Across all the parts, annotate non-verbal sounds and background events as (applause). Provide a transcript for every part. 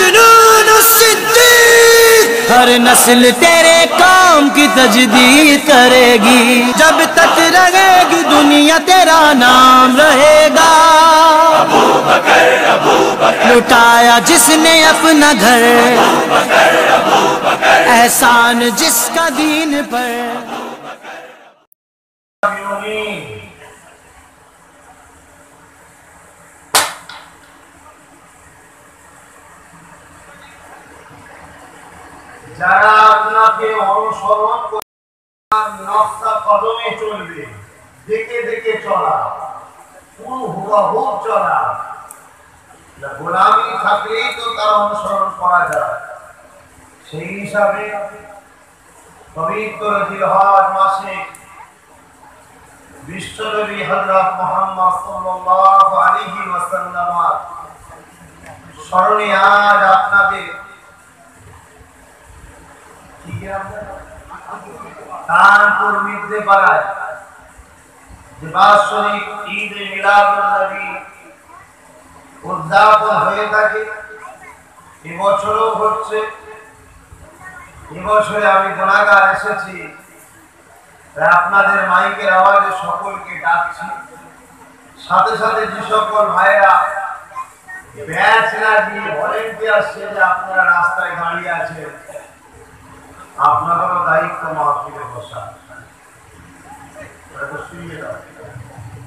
مجنون الصدیق. ہر نسل تیرے کام کی تجدید کرے گی۔ جب تک رہے گی دنیا تیرا نام رہے گا۔ ابو بکر ابو بکر لٹایا جس نے اپنا گھر ابو بکر ابو بکر احسان جس کا دین پر۔ যারা আপনাকে অনুসরণ করে নকশা কদমে চলবে। দেখে দেখে চলা। চলা। গোলামি থাকলেই তো তার অনুসরণ করা যায়। সেই হিসাবে পবিত্র জিলহজ মাসে বিশ্বনবী হযরত মুহাম্মদ সাল্লাল্লাহু আলাইহি ওয়াসাল্লাম স্মরণে আজ আপনাদের এবছরে আমি গুণাগার এসেছি। আপনাদের মাইকের আওয়াজে সকলকে ডাকছি। সাথে সাথে যে সকল ভাইয়েরা ব্যাচ না দিয়ে ভলেন্টিয়ার সেজে আপনারা রাস্তায় দাঁড়িয়ে আছেন আপনাদেরও দায়িত্ব মাহফিলে বসা।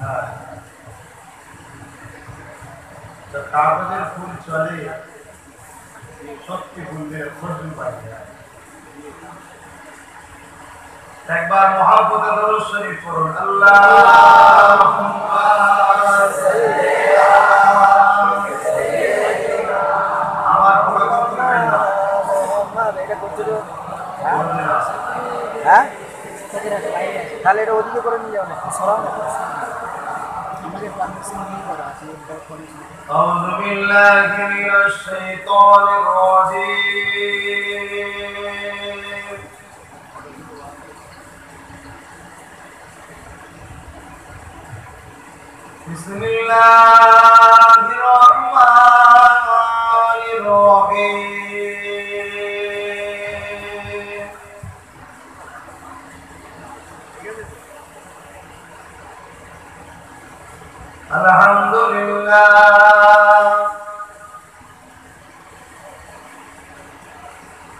হ্যাঁ। কাগজের ফুল চলে, সত্যি ফুলের খোঁজ পাই একবার মহাপতে শরীফ পড়ুন। আল্লাহ তাহলে এটা ওদিকে করে নিয়ে যাও না সরাও না আমাদের পারমিশন নিয়ে করা আছে একবার করে أعوذ بالله من الشيطان الرجيم بسم الله الرحمن الرحيم الحمد لله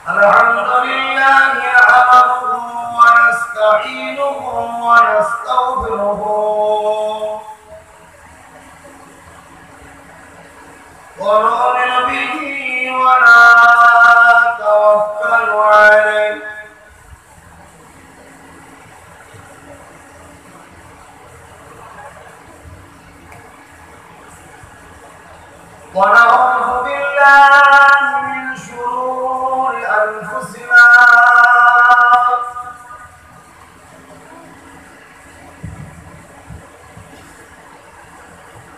الحمد لله نحمده ونستعينه ونستغفره ونؤمن به ونتوكل عليه ونعوذ بالله من شرور أنفسنا.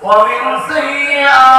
ومن سيئات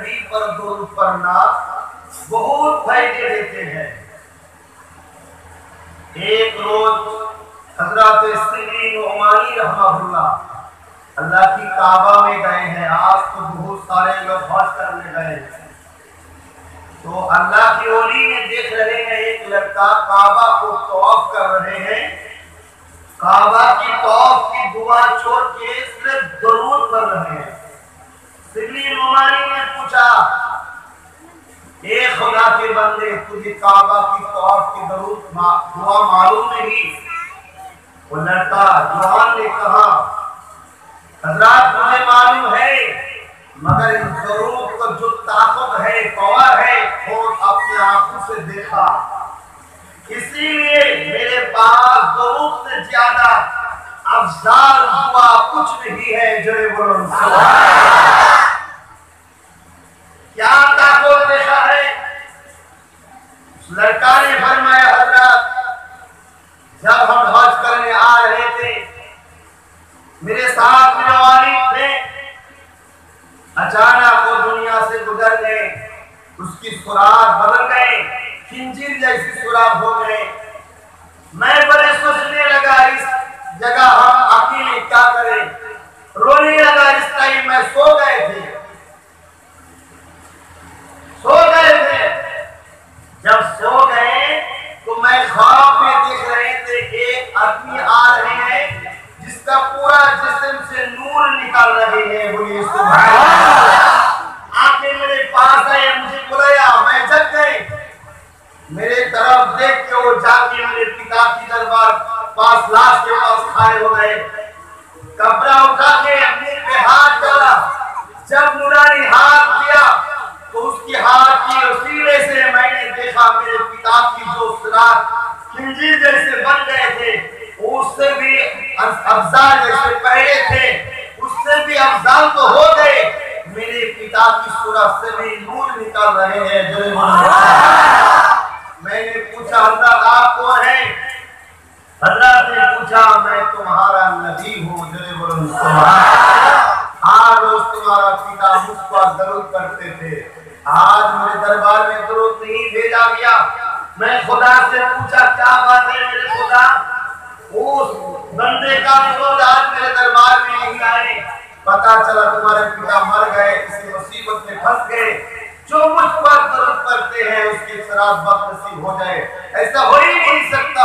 نبی پر دور پڑھنا بہت فائدے دیتے ہیں۔ ایک روز حضرت سری نعمانی رحمہ اللہ اللہ کی کعبہ میں گئے ہیں۔ آپ تو بہت سارے لوگ حج کرنے گئے تو اللہ کی اولی میں دیکھ رہے ہیں، ایک لڑکا کعبہ کو توف کر رہے ہیں۔ کعبہ کی توف کی دعا چھوڑ کے صرف ضرور کر رہے ہیں۔ سبلی نمانی نے پوچھا، اے خدا کے بندے، تجھے کعبہ کی طور کی ضرورت دعا معلوم نہیں۔ وہ لڑتا، جوان نے کہا، حضرات تمہیں معلوم ہے، مگر ان ضرورت کا جو طاقت ہے، پاور ہے خود اپنے آنکھوں سے دیکھا۔ اسی لیے میرے پاس ضرورت سے زیادہ افضال ہوا کچھ نہیں ہے، جو بولو سبحان اللہ کیا وہ پیشہ ہے؟ اس لڑکا نے فرمایا حضرت جب ہم حج کرنے آ رہے تھے، میرے ساتھ میرے والی تھے، اچانک وہ دنیا سے گزر گئے، اس کی سراغ بدل گئے، خنجر جیسی سراغ ہو گئے۔ میں بڑے سوچنے لگا، اس جگہ ہم اکیلے کیا کریں؟ رونے لگا، اس ٹائم میں سو گئے تھے۔ سو گئے تھے۔ جب سو گئے تو میں خواب میں دیکھ رہے تھے ایک آدمی آ رہے ہیں، جس کا پورا جسم سے نور نکل رہے ہیں۔ بولیے، سبحان اللہ۔ آپ نے میرے پاس آئے، مجھے بلایا، میں جگ گئے میرے طرف دیکھ کے وہ جا کے میرے پتا کی دربار پاس لاش کے پاس کھڑے ہو گئے۔ کپڑا اٹھا کے اپنے پہ ہاتھ ڈالا۔ جب نورانی ہاتھ کیا تو اس کی ہاتھ کی وسیلے سے میں نے دیکھا میرے کتاب کی جو سراغ کنجی جیسے بن گئے تھے وہ اس سے بھی افضال جیسے پہلے تھے، اس سے بھی افضال تو ہو گئے۔ میرے کتاب کی سورت سے بھی نور نکل رہے ہیں۔ جو میں نے میں نے پوچھا، حضرت آپ کو ہے حضرت نے پوچھا، میں تمہارا نبی ہوں۔ جرے بولوں سبحان ہر روز تمہارا پتا مجھ پر درود کرتے تھے۔ آج میرے دربار میں درود نہیں بھیجا گیا۔ میں خدا سے پوچھا، کیا بات ہے میرے خدا؟ اس بندے کا درود آج میرے دربار میں نہیں آئے۔ پتا چلا تمہارے پتا مر گئے، اس کسی مصیبت میں پھنس گئے۔ جو مجھ پر درد کرتے ہیں، اس کی سراز بد نصیب ہو جائے۔ ایسا ہو ہی نہیں سکتا۔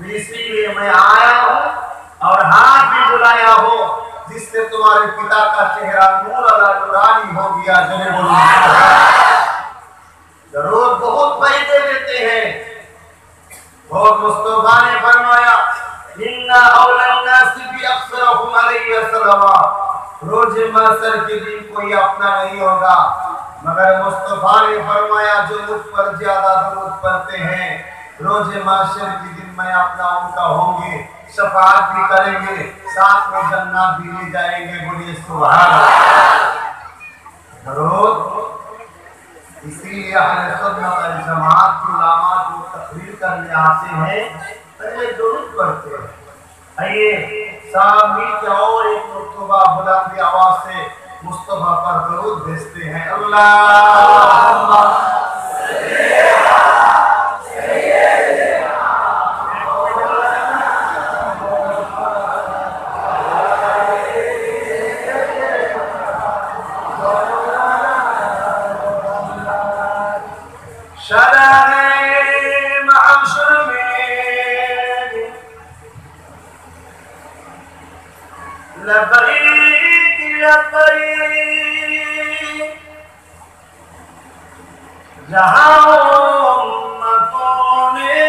اسی لیے میں آیا ہوں اور ہاتھ بھی بلایا ہوں جس سے تمہارے پتا کا چہرہ نور اللہ نورانی ہو گیا، جنہیں بولا ضرور بہت فائدے دیتے ہیں۔ بہت مصطفیٰ نے فرمایا اننا اولا الناس بھی اکثرهم علیہ السلام روز محشر کے دن کوئی اپنا نہیں ہوگا۔ مگر مصطفیٰ نے فرمایا، جو مجھ پر زیادہ درود پڑھتے ہیں روز معاشر کی دن میں آپ لوگوں کا ہوں گے، شفاعت بھی کریں گے، ساتھ میں جنہ بھی لے جائیں گے، بولیے سبحان اللہ۔ کرو اسی لیے اہل سنت الجماعت کی علامات جو تقریر کرنے آتے ہیں، پہلے درود کرتے ہیں۔ آئیے سامی کے اور ایک مرتبہ بلند آواز سے مصطفیٰ پر درود بھیجتے ہیں۔ اللہ اللہ۔ Jahan Allah Pune,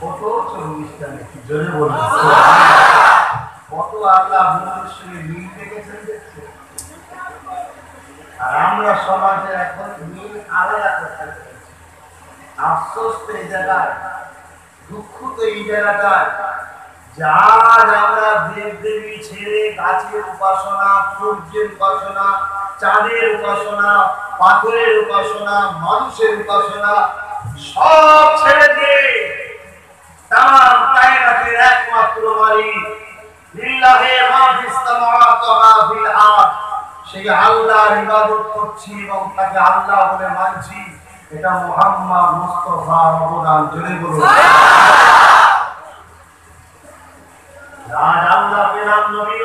কত চল্লিশটা আর আমরা সমাজে এখন মিল আলাদা করতে। আফসোস তো এই জায়গায়, দুঃখ তো এই জায়গাটায়। যার আমরা দেব দেবী ছেড়ে গাছের উপাসনা, সূর্যের উপাসনা, চাঁদের উপাসনা, পাথরের উপাসনা, মানুষের উপাসনা, সব ছেড়ে দিয়ে একমাত্র করছি এবং তাকে আল্লাহ বলে মানছি। এটা মুহাম্মদ মুস্তাফার অবদান আজ আল্লাহ পেলাম নবীর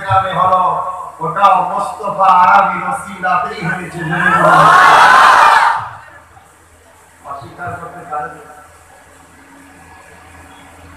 গ্রামে হলো ওটাও মোস্তফা আরবি ওসিলাতেই হয়েছে অস্বীকার করতে পারেন না। আমি মৌকানে এসেছি মৌকানাকে বলে যে আল্লাহ রসুল কথা বলে। পরিচয় করে বলবে কি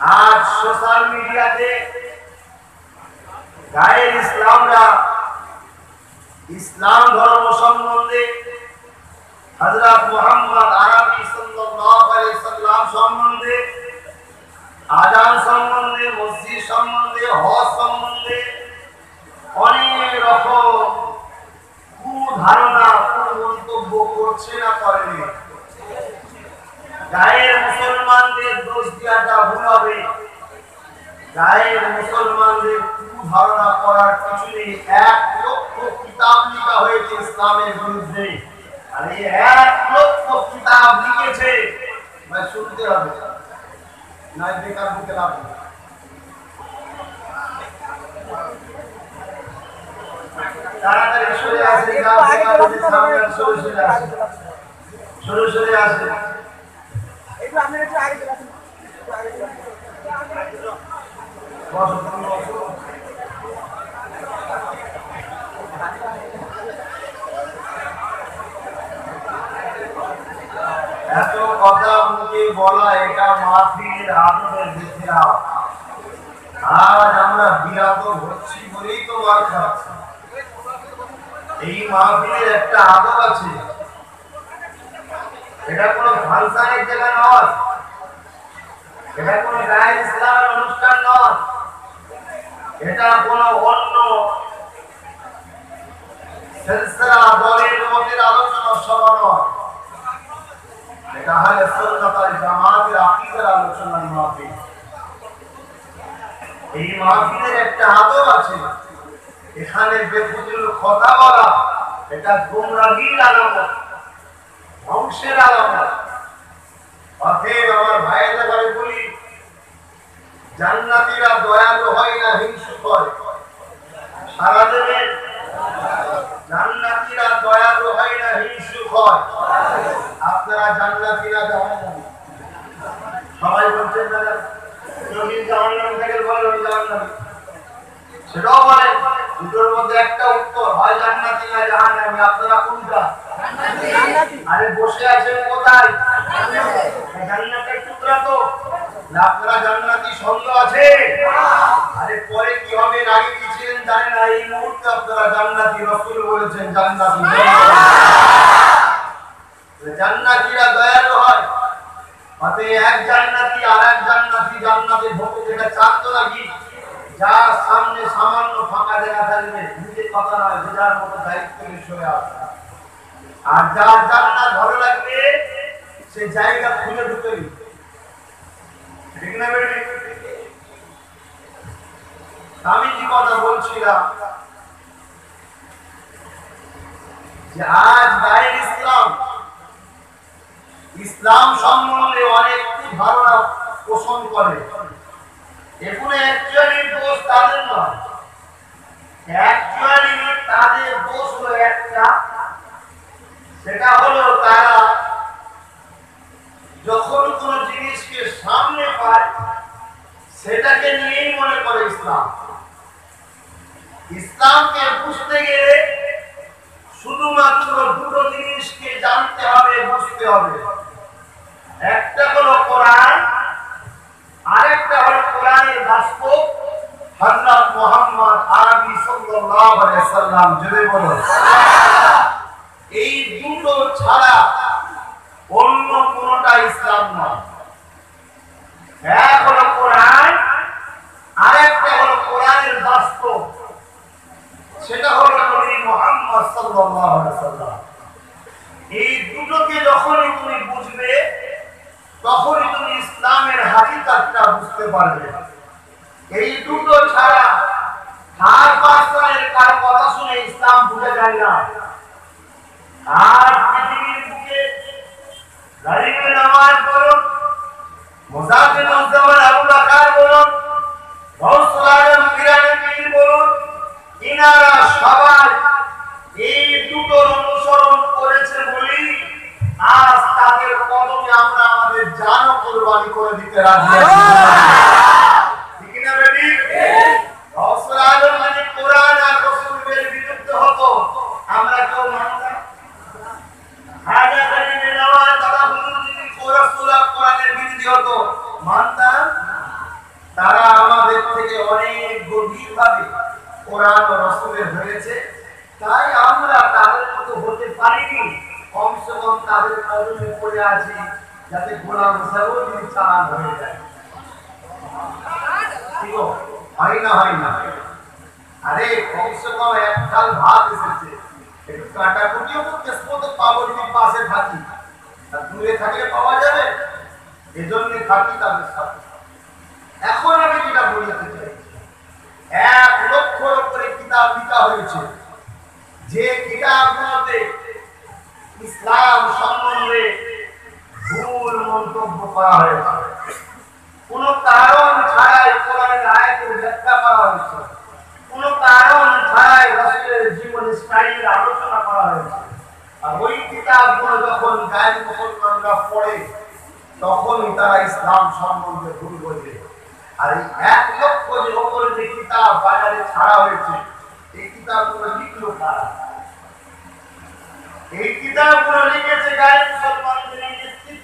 আজ সোশ্যাল মিডিয়াতে গায়ের ইসলামরা ইসলাম ধর্ম সম্বন্ধে হযরত মুহাম্মদ আরবি সাল্লাম সম্বন্ধে আজান সম্বন্ধে, মসজিদ সম্বন্ধে, হজ সম্বন্ধে অনেক রকম কুধারণা কুমন্তব্য করছে না করেনি। গায়ের মুসলমানদের দোষ দেওয়াটা ভুল হবে গায়ের মুসলমানদের কুধারণা করার কিছু নেই এক লক্ষ কিতাব লেখা হয়েছে ইসলামের বিরুদ্ধে। আর এই এক লক্ষ কিতাব লিখেছে শুনতে হবে। নাই বেকার বুকে লাভ তাড়াতাড়ি সরে আসে সরে সরে আসে। সরে সরে আসে। এত কথা মুখে বলা, এটা মাহফিলের আদরের দেখেরা আজ আমরা বিরাত হচ্ছি বলেই তো মার খাচ্ছি। এই মাহফিলের একটা আদব আছে। এটা কোনো ফাংশনের জায়গা নয়। এটা কোনো গায়ে ইসলামের অনুষ্ঠান নয়। এটা কোনো অন্য আলোচনা এটা হলে মাহফিল এই মাহফিলের একটা আদব আছে। এখানে কথা বলা, এটা গুমরাহির আলামত ধ্বংসের আলামত। অতএব আমার ভাইয়ের ব্যাপারে বলি, জান্নাতীরা দয়ালু হয় না, হিংসুক হয়। সারা দেবেন জান্নাতীরা দয়ালু হয় না, হিংসুক হয়। আপনারা জান্নাতীরা জাহান্নামী। সবাই বলছেন না নবীন জাহান্নাম থেকে বলেন জাহান্নামী। সেটাও বলেন দুটোর মধ্যে একটা উত্তর হয় জান্নাতি না জাহান্নামী আপনারা কোনটা? আরে বসে আছেন কোথায়? জান্নাতের টুকরা তো। আপনারা জান্নাতি সন্দেহ আছে? আরে পরে কি হবে আগে কি ছিলেন জানেন না? এই মুহূর্তে আপনারা জান্নাতি রসুল বলেছেন জান্নাতি জান্নাতিরা দয়ালু হয়। অতএব এক জান্নাতি আর এক জান্নাতি জান্নাতে ঢোকে যেটা চান তো নাকি যার সামনে সামান্য ফাঁকা জায়গা থাকবে নিজের কথা নয় যে মতো দায়িত্ব নিয়ে আসবে আর যার জান্নাত ভালো লাগবে সে জায়গা খুলে ঢুকে আমি যে কথা বলছিলাম? যে আজ গায়ের ইসলাম। ইসলাম সম্বন্ধে অনেক ধারণা পোষণ করে। এগুলো অ্যাকচুয়ালি দোষ তাদের নয়। অ্যাকচুয়ালি তাদের দোষ হলো একটা। সেটা হলো তারা যখন কোন জিনিসকে সামনে পায়, সেটাকে নিয়েই মনে করে ইসলাম। ইসলামকে বুঝতে গেলে শুধুমাত্র দুটো জিনিসকে জানতে হবে, বুঝতে হবে। একটা হলো কোরআন আরেকটা হলো কোরআনের বাস্তব হযরত মুহাম্মদ আরবি সাল্লাল্লাহু আলাইহি সাল্লাম জুড়ে বলো। এই দুটো ছাড়া অন্য কোনটা ইসলাম নয়। এক হলো কোরআন, আরেকটা হলো কোরআনের বাস্তব। সেটা হলো নবী মুহাম্মদ সাল্লাল্লাহু আলাইহি সাল্লাম। এই দুটোকে যখনই তুমি বুঝবে তখনই তুমি ইসলামের হাকিকাতটা বুঝতে পারবে। এই দুটো ছাড়া আর পাঁচজনের কারও কথা শুনে ইসলাম বুঝে যায় না। আর পৃথিবীর বুকে নামাজ বলুন বকর বলুন বলুন, ইনারা সবাই এই দুটোর অনুসরণ করেছে বলি আজ তাদের কদমে আমরা আমাদের জানও কোরবানি করে দিতে রাজি আছি। ঠিক না, বেটি? গৌসুল আজম যদি কোরআন আর রাসূলের বিরুদ্ধে হতো। আমরা কেউ মানতাম হাজা গরিবে নওয়াজ দাদা হুজুর যদি রাসূল আর কোরআনের বিরোধী হতো, মানতাম? তারা আমাদের থেকে অনেক গভীর ভাবে কোরআন ও রসুলের হয়েছে তাই আমরা তাদের মতো হতে পারিনি কমসে কম তাদের পড়ে আছি, যাতে গোলাম হিসাবেও চালান হয়ে যায়। হয় না হয় না। আরে কমসে কম এক কাল ভাত এসেছে। একটু তো পাবো যদি পাশে থাকি। আর দূরে থাকলে পাওয়া যাবে? এজন্য থাকি তাদের সাথে। এখন আমি যেটা চাই, এক লক্ষর উপরে কিতাব লিখা হয়েছে। যে কিতাবগুলোতে ইসলাম সম্বন্ধে ভুল মন্তব্য করা হয়েছে কোন কারণ ছাড়াই কোরআনের আয়াতের ব্যাখ্যা করা হয়েছে। কোন কারণ ছাড়াই রাসূলের জীবন স্টাইলের আলোচনা করা হয়েছে। আর ওই কিতাবগুলো যখন গায়ের মুসলমানরা পড়ে তখনই তারা ইসলাম সম্বন্ধে ভুল বোঝে। আর এই এক লক্ষ যে ওপরে যে কিতাব বাজারে ছাড়া হয়েছে, এই কিতাবগুলো লিখলো তারা এই কিতাবগুলো লিখেছে গায়ের মুসলমানদের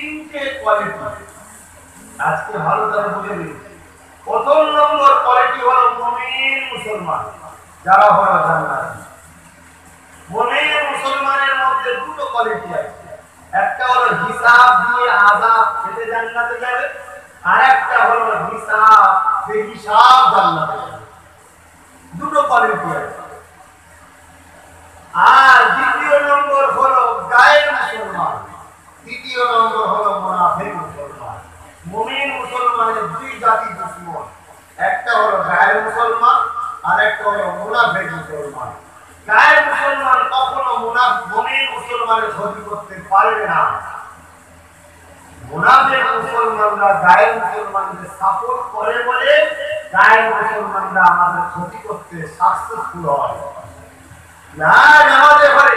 তিনটে কোয়ালিটি আজকে ভালো করে বুঝে নিন। প্রথম নম্বর কোয়ালিটি হলো মুমিন মুসলমান, যারা হলো জান্নাতি। মুমিন মুসলমানের মধ্যে দুটো কোয়ালিটি আছে। একটা হলো হিসাব দিয়ে আযাব খেতে জান্নাতে যাবে আর একটা হলো হিসাব বে হিসাব জান্নাতে যাবে। দুটো কোয়ালিটি আছে। আর দ্বিতীয় নম্বর হলো গায়ের মুসলমান। তৃতীয় নম্বর হলো মুনাফিক মুসলমান। মুমিন মুসলমানের দুই জাতি দুশ্মন। একটা হলো গায়ের মুসলমান আর একটা হলো মুনাফিক মুসলমান। গায়ের মুসলমান কখনো মুনাফ মুমিন মুসলমানের ক্ষতি করতে পারবে না। মুনাফিক মুসলমানরা গায়ের মুসলমানদের সাপোর্ট করে বলে গায়ের মুসলমানরা আমাদের ক্ষতি করতে সাকসেসফুল হয়। না আমাদের ঘরে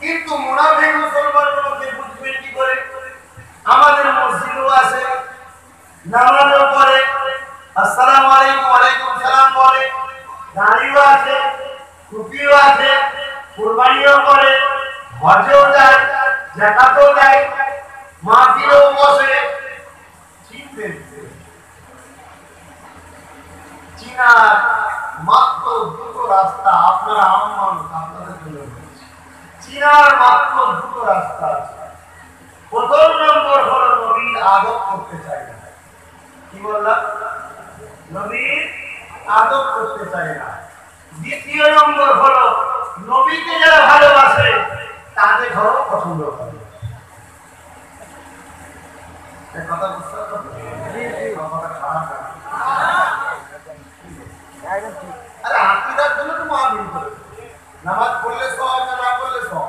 কিন্তু মুনাফিক মুসলমান গুলোকে বুঝবেন কি করে? আমাদের মসজিদও আছে, নামাজও পড়ে, আসসালামু আলাইকুম, ওয়ালাইকুম সালাম বলে। দাঁড়িও আছে টুপিও আছে, কুরবানিও করে, হজও যায় জাকাতও দেয় মাটিও বসে। চিনবেন চীনার মাত্র দুটো রাস্তা আপনারা আম মানুষ আপনাদের জন্য। চীনার মাত্র দুটো রাস্তা আছে। প্রথম নম্বর হলো নবীর আদব করতে চাই না। কি বললাম? নবীর আদব করতে চাই না। দ্বিতীয় নম্বর হলো নবীকে যারা ভালোবাসে, তাদের ঘরও পছন্দ করে। কথা বুঝতে কথাটা খারাপ আরে আকিদার জন্য তো মহাবীর করে। নামাজ পড়লে সব না না পড়লে সব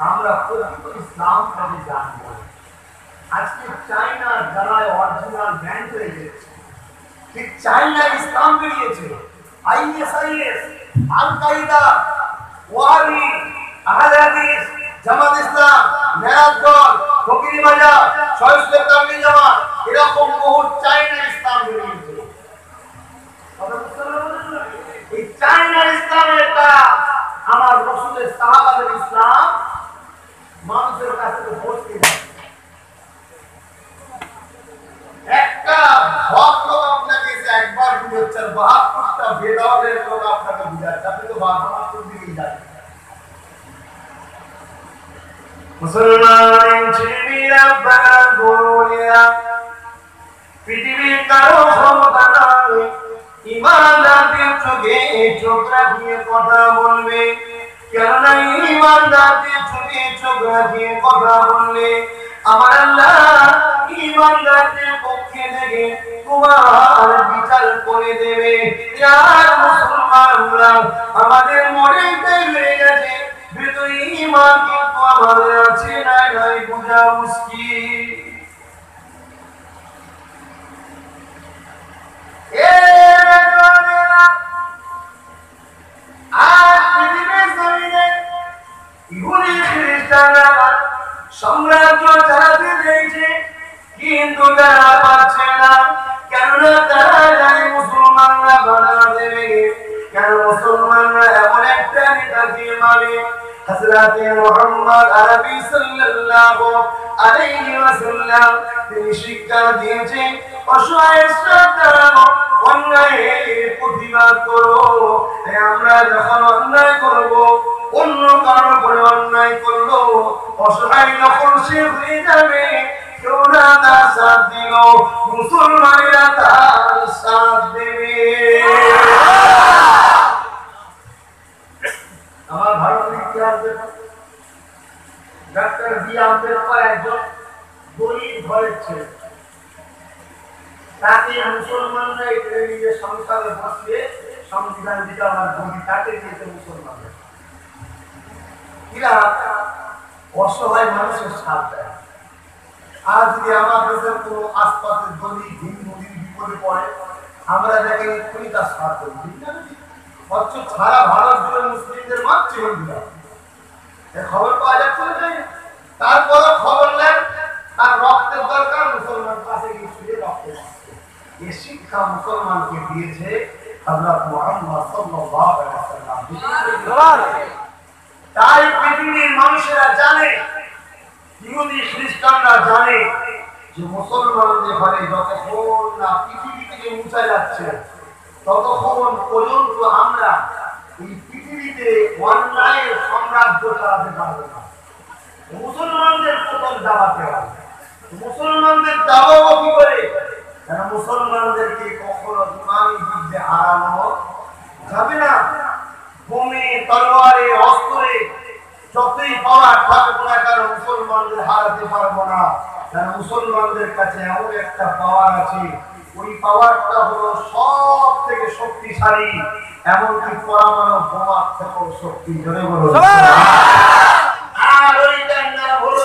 আমরা প্রকৃত ইসলামটাকে জানব আজকে চাইনার জ্বালায় অরিজিনাল ব্যাংক হয়ে গেছে ঠিক চাইনা ইসলাম বেরিয়েছে আইএসআইএস, আল কায়দা ওয়াহাবি আহলে জামাত ইসলাম, মেরাজগঞ্জ, ফকিরি বাজার সহিষ্ণু তাবলিগ জামাত, এরকম বহু চাইনা ইসলাম বেরিয়েছে? এই চাইনার ইসলামের দ্বারা আমার রসুলের সাহাবাদের ইসলাম মানুষের কাছে তো পৌঁছতে পারে একটা হক লোক আপনাকে একবার বুঝাচ্ছে বাহাত্তরটা বেদলের লোক আপনাকে বুঝাচ্ছে। আপনি তো বাহাত্তর দিকেই যাচ্ছেন। মুসলমান ছেলেরা বাগুলিয়া পৃথিবীর কারও ক্ষমতা নাই, ইমানদারদের চোখে চোখ রাখিয়ে কথা বলবে। কেননা ইমানদারদের চোখে চোখ রাখিয়ে কথা বললে আমার আল্লাহ ইমানদারদের পক্ষে থেকে তোমার বিচার করে দেবে। যার মুসলমানরা, আমাদের মনে হয়ে গেছে ভিতরে ইমান কিন্তু আমাদের আছে নাই নাই বোঝা মুশকিল। এ আজ পৃথিবীর জমিনে ইহুদি খ্রিস্টানরা সাম্রাজ্য চালাতে চাইছে। কিন্তু তারা পাচ্ছে না। কেননা তারা জানে মুসলমানরা বাধা দেবে। অন্যায় করব, অন্য কারোর উপরে অন্যায় করল, অসহায় যখন সে না তার সাথ দিল, মুসলমানেরা তার সাথ দেবে আমার ভারতের ইতিহাস দেখো ডাক্তার বি আম্বেদকর একজন গরিব ঘরের ছেলে তাকে মুসলমানরা এখানে নিজের সংসারে বসিয়ে সংবিধান দিতে আমার গদি তাকে দিয়েছে মুসলমানরা? এরা অসহায় মানুষের সাথ দেয়। আজ যদি আমার কোনো আশপাশের গলি ভিন নদীর বিপদে পড়ে, আমরা দেখে এক্ষুনি তার সাথ করি অথচ সারা ভারত জুড়ে মুসলিমদের বন্ধুরা এর খবর পাওয়া যাচ্ছে না তাই? তারপরও খবর নেন, তার রক্তের দরকার মুসলমান পাশে গিয়ে রক্ত এই শিক্ষা মুসলমানকে দিয়েছে হযরত মুহাম্মদ সাল্লাল্লাহু আলাইহি ওয়াসাল্লাম। তাই পৃথিবীর মানুষেরা জানে ইহুদি খ্রিস্টানরা জানে যে মুসলমানদের ঘরে যতক্ষণ না পৃথিবী থেকে মুছা যাচ্ছে ততক্ষণ পর্যন্ত আমরা এই পৃথিবীতে অন্যায়ের সাম্রাজ্য চালাতে পারব না। মুসলমানদের প্রথম দাবাতে হবে। মুসলমানদের দাবাবো কি করে? কেন মুসলমানদেরকে কখনো ইমানি যুদ্ধে হারানো যাবে না? বোমে তলোয়ারে অস্ত্রে যতই পাওয়ার থাকব না কেন মুসলমানদের হারাতে পারব না? কারণ মুসলমানদের কাছে এমন একটা পাওয়ার আছে? ওই পাওয়ারটা হলো সব থেকে শক্তিশালী এমনকি পরমাণু বোমার থেকেও শক্তি। ধরে বলো আর ওইটার নাম হলো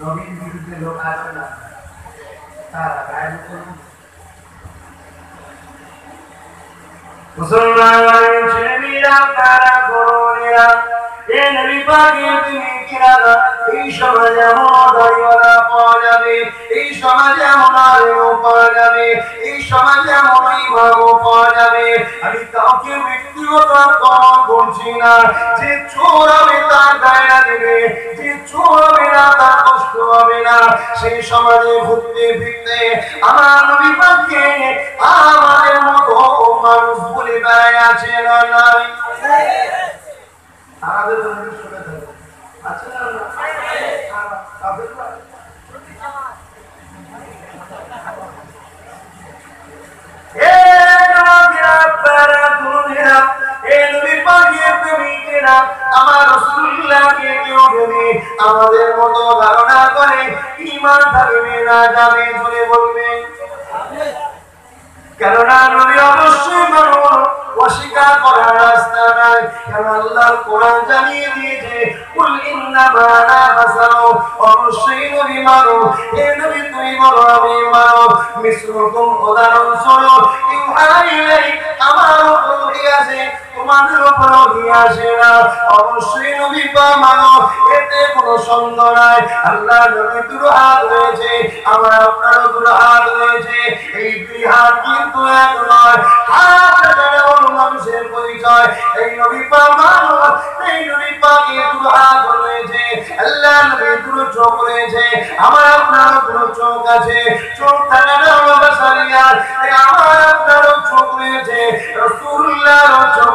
নবীর বিরুদ্ধে লোক আছে না। তারা গায়ের করুন। তারা গরুরা এ নবী পাকের তুমি কিনারা, এই সমাজে এমন দাড়িওয়ালা পাওয়া যাবে, এই সমাজে এমন আলেমও পাওয়া যাবে, এই সমাজে এমন ইমামও পাওয়া যাবে। আমি কাউকে ব্যক্তিগত কম করছি না, যে চোর হবে তার গায়ে দেবে, যে চোর হবে না তার কষ্ট হবে না। সেই সমাজে ঘুরতে ফিরতে আমার নবী আমাদের মতো মানুষ বলে বেড়ায় আছে না নাই? আমাদের জন্য শুনে পাকের প্রেমিকেরা আমার রাসূলুল্লাহকে কেউ আমাদের মতো ধারণা করে ঈমান থাকবে না যাবে বলে বলবে। কেননা নবী অবশ্যই মানুষ অস্বীকার করার রাস্তা নাই কেন আল্লাহর কোরআন জানিয়ে দিয়েছে, কুল ইন্নামা আনা বাসারু। অবশ্যই নবী মানো হে নবী তুমি বলো, আমি মানো মিসলুকুম উদাহরণ স্বরূপ। ইউহা আমার উপর আছে। তোমাদের উপর আসে না। অবশ্যই নবী পা মানো এতে কোনো সন্দেহ নাই। আল্লাহ নবী দুটো হাত রয়েছে, আমার আপনারও দুটো হাত রয়েছে। এই দুই হাত কিন্তু এক নয়। হাত মানুষের পরিচয়। এই নবী পা মানো এই নবী পাকে দুটো হাত রয়েছে। আল্লাহ নবী দুটো চোখ রয়েছে, আমার আপনারও দুটো চোখ আছে। চোখ থাকা না, আমার আপনারও চোখ রয়েছে। রসুল্লাহর চোখ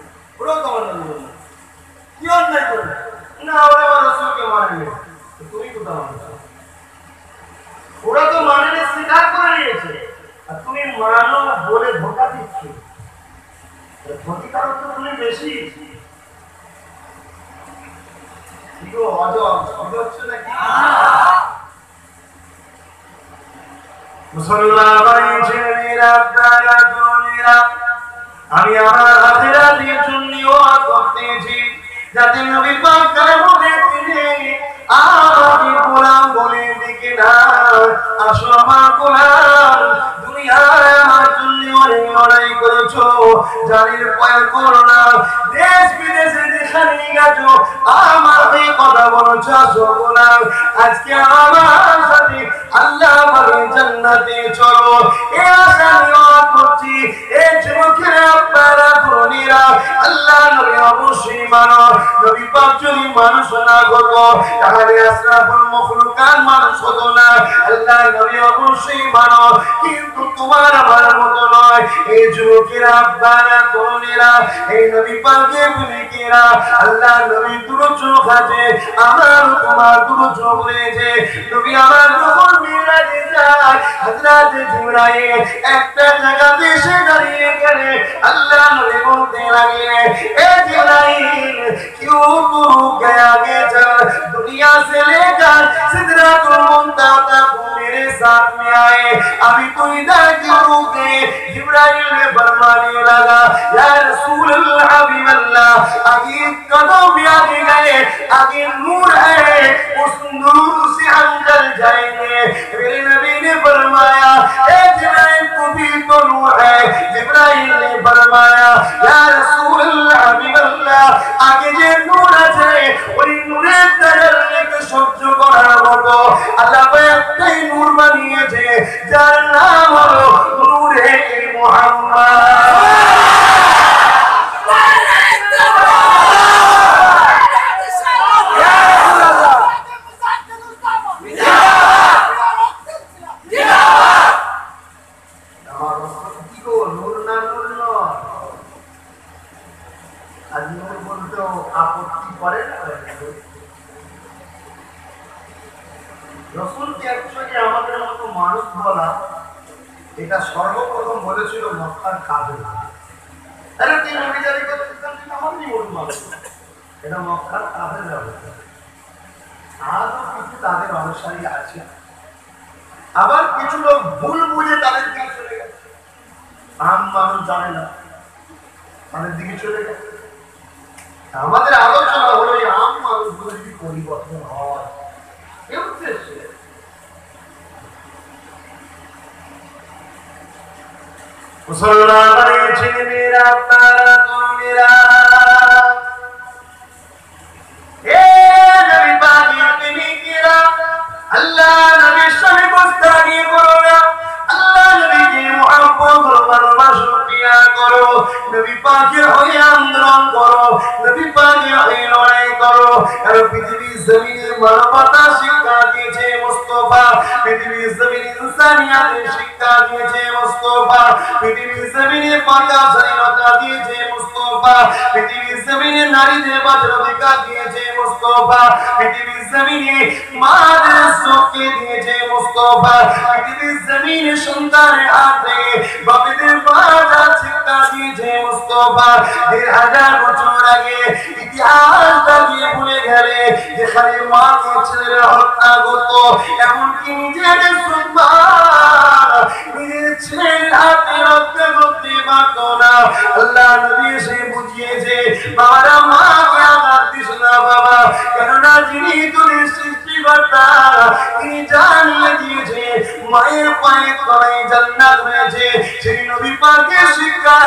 ওরাও তো আমার নবী বলল। কি অন্যায় করবে না ওরা আমার রসুলকে মানেনি তুমি কোথাও মানছো ওরা তো মানেনি স্বীকার করে নিয়েছে। আর তুমি মানো বলে ধোকা দিচ্ছ। ক্ষতিকারক তো তুমি বেশি। মুসলমান ভাই ছেলেরা আপনারা বোনেরা আমি আমার হাতে দিয়ে চুন্নিও করতেছি। যাতে নবী পাক কারণে তিনি আমাকে গোলাম বলে ডেকে না আসো আমার গোলাম, দুনিয়ায় আমার জন্য অনেক লড়াই করেছ জানির পয়ের করো না। দেশ বিদেশে যেখানে গেছো, আমার এই কথা বলেছ, আসো গোলাম। আজকে আমার সাথে আল্লাহ বলে জান্নাতে চলো। এ আশা নিয়ে করছি, এ যুবকের আপনারা তরুণীরা আল্লাহ নবী অবশ্যই মানো। নবী পাক মানুষ না করব তাহলে আশরাফুল মখলুকাত মানুষ হতো না। আল্লাহ নবী অবশ্যই মানো, কিন্তু তোমার আমার মতো নয়। এই যুবকেরা, আপনারা, তরুণীরা, এই নবী পাকে বুলিকেরা আল্লাহ নবী দুটো চোখ আছে আমার তোমার দুটো চোখ রয়েছে নবী আমার যখন মিরাজে যায়, হযরত জিবরাইল একটা জায়গাতে এসে দাঁড়িয়ে গেলে আল্লাহ নবী বলতে লাগলেন এ জিবরাইল کیوں گیا یہ جب دنیا سے لے کر صدرہ کو ممتا تک میرے ساتھ میں آئے۔ ابھی تو ادھر کیوں گئے جبرائیل نے فرمانے لگا، یا رسول اللہ ابھی اللہ ابھی قدوں بھی آگے گئے، آگے نور ہے، اس نور سے ہم جل جائیں گے۔ میرے نبی نے برمایا اے جبرائیل، تو بھی تو نور ہے۔ جبرائیل نے برمایا یا رسول اللہ ابھی اللہ آگے যে নূর আছে, ওই নূরের তাজাল্লিকে সহ্য করার মতো আল্লাহ একটাই নূর বানিয়েছে, যার নাম হলো নূরে মুহাম্মদ আমার রসুল কি গো নূর না নূর নয় আর নূর বলতেও আপত্তি করে না রসুলকে অ্যাকচুয়ালি আমাদের মতো মানুষ বলা এটা সর্বপ্রথম বলেছিল মক্কার কাজে আরে তুই নবীজারি করতেছিলাম তুই আমারই মতো মানুষ এটা মক্কার কাজের ব্যবস্থা আজও কিছু তাদের অনুসারী আছে আবার কিছু লোক ভুল বুঝে তাদের দিকে চলে গেছে আম মানুষ জানে না তাদের দিকে চলে গেছে আমাদের আলোচনা হলো এই আম মানুষগুলো যদি পরিবর্তন হয় এ উদ্দেশ্যে মুসলমান পৃথিবীর জমিনে মাদের সুখকে দিয়েছে মোস্তফা, পৃথিবীর জমিনে সন্তানের হাত বাপেদের বাঁচার শিক্ষা দিয়েছে মোস্তফা। দেড় হাজার বছর আগে ইতিহাস দাঁড়িয়ে ভুলে গেলে যেখানে মাকে ছেলেরা হত্যা করতো, এমনকি নিজের সন্তান নিজের ছেলের হাতে রক্ষা করতে পারত না। আল্লাহ নবী এসে বুঝিয়েছে, বাবারা যিনি তোদের সৃষ্টিকর্তা তিনি জানিয়ে দিয়েছে? মায়ের পায়ের তলায় জান্নাত রয়েছে সেই নবী পাকের শিক্ষা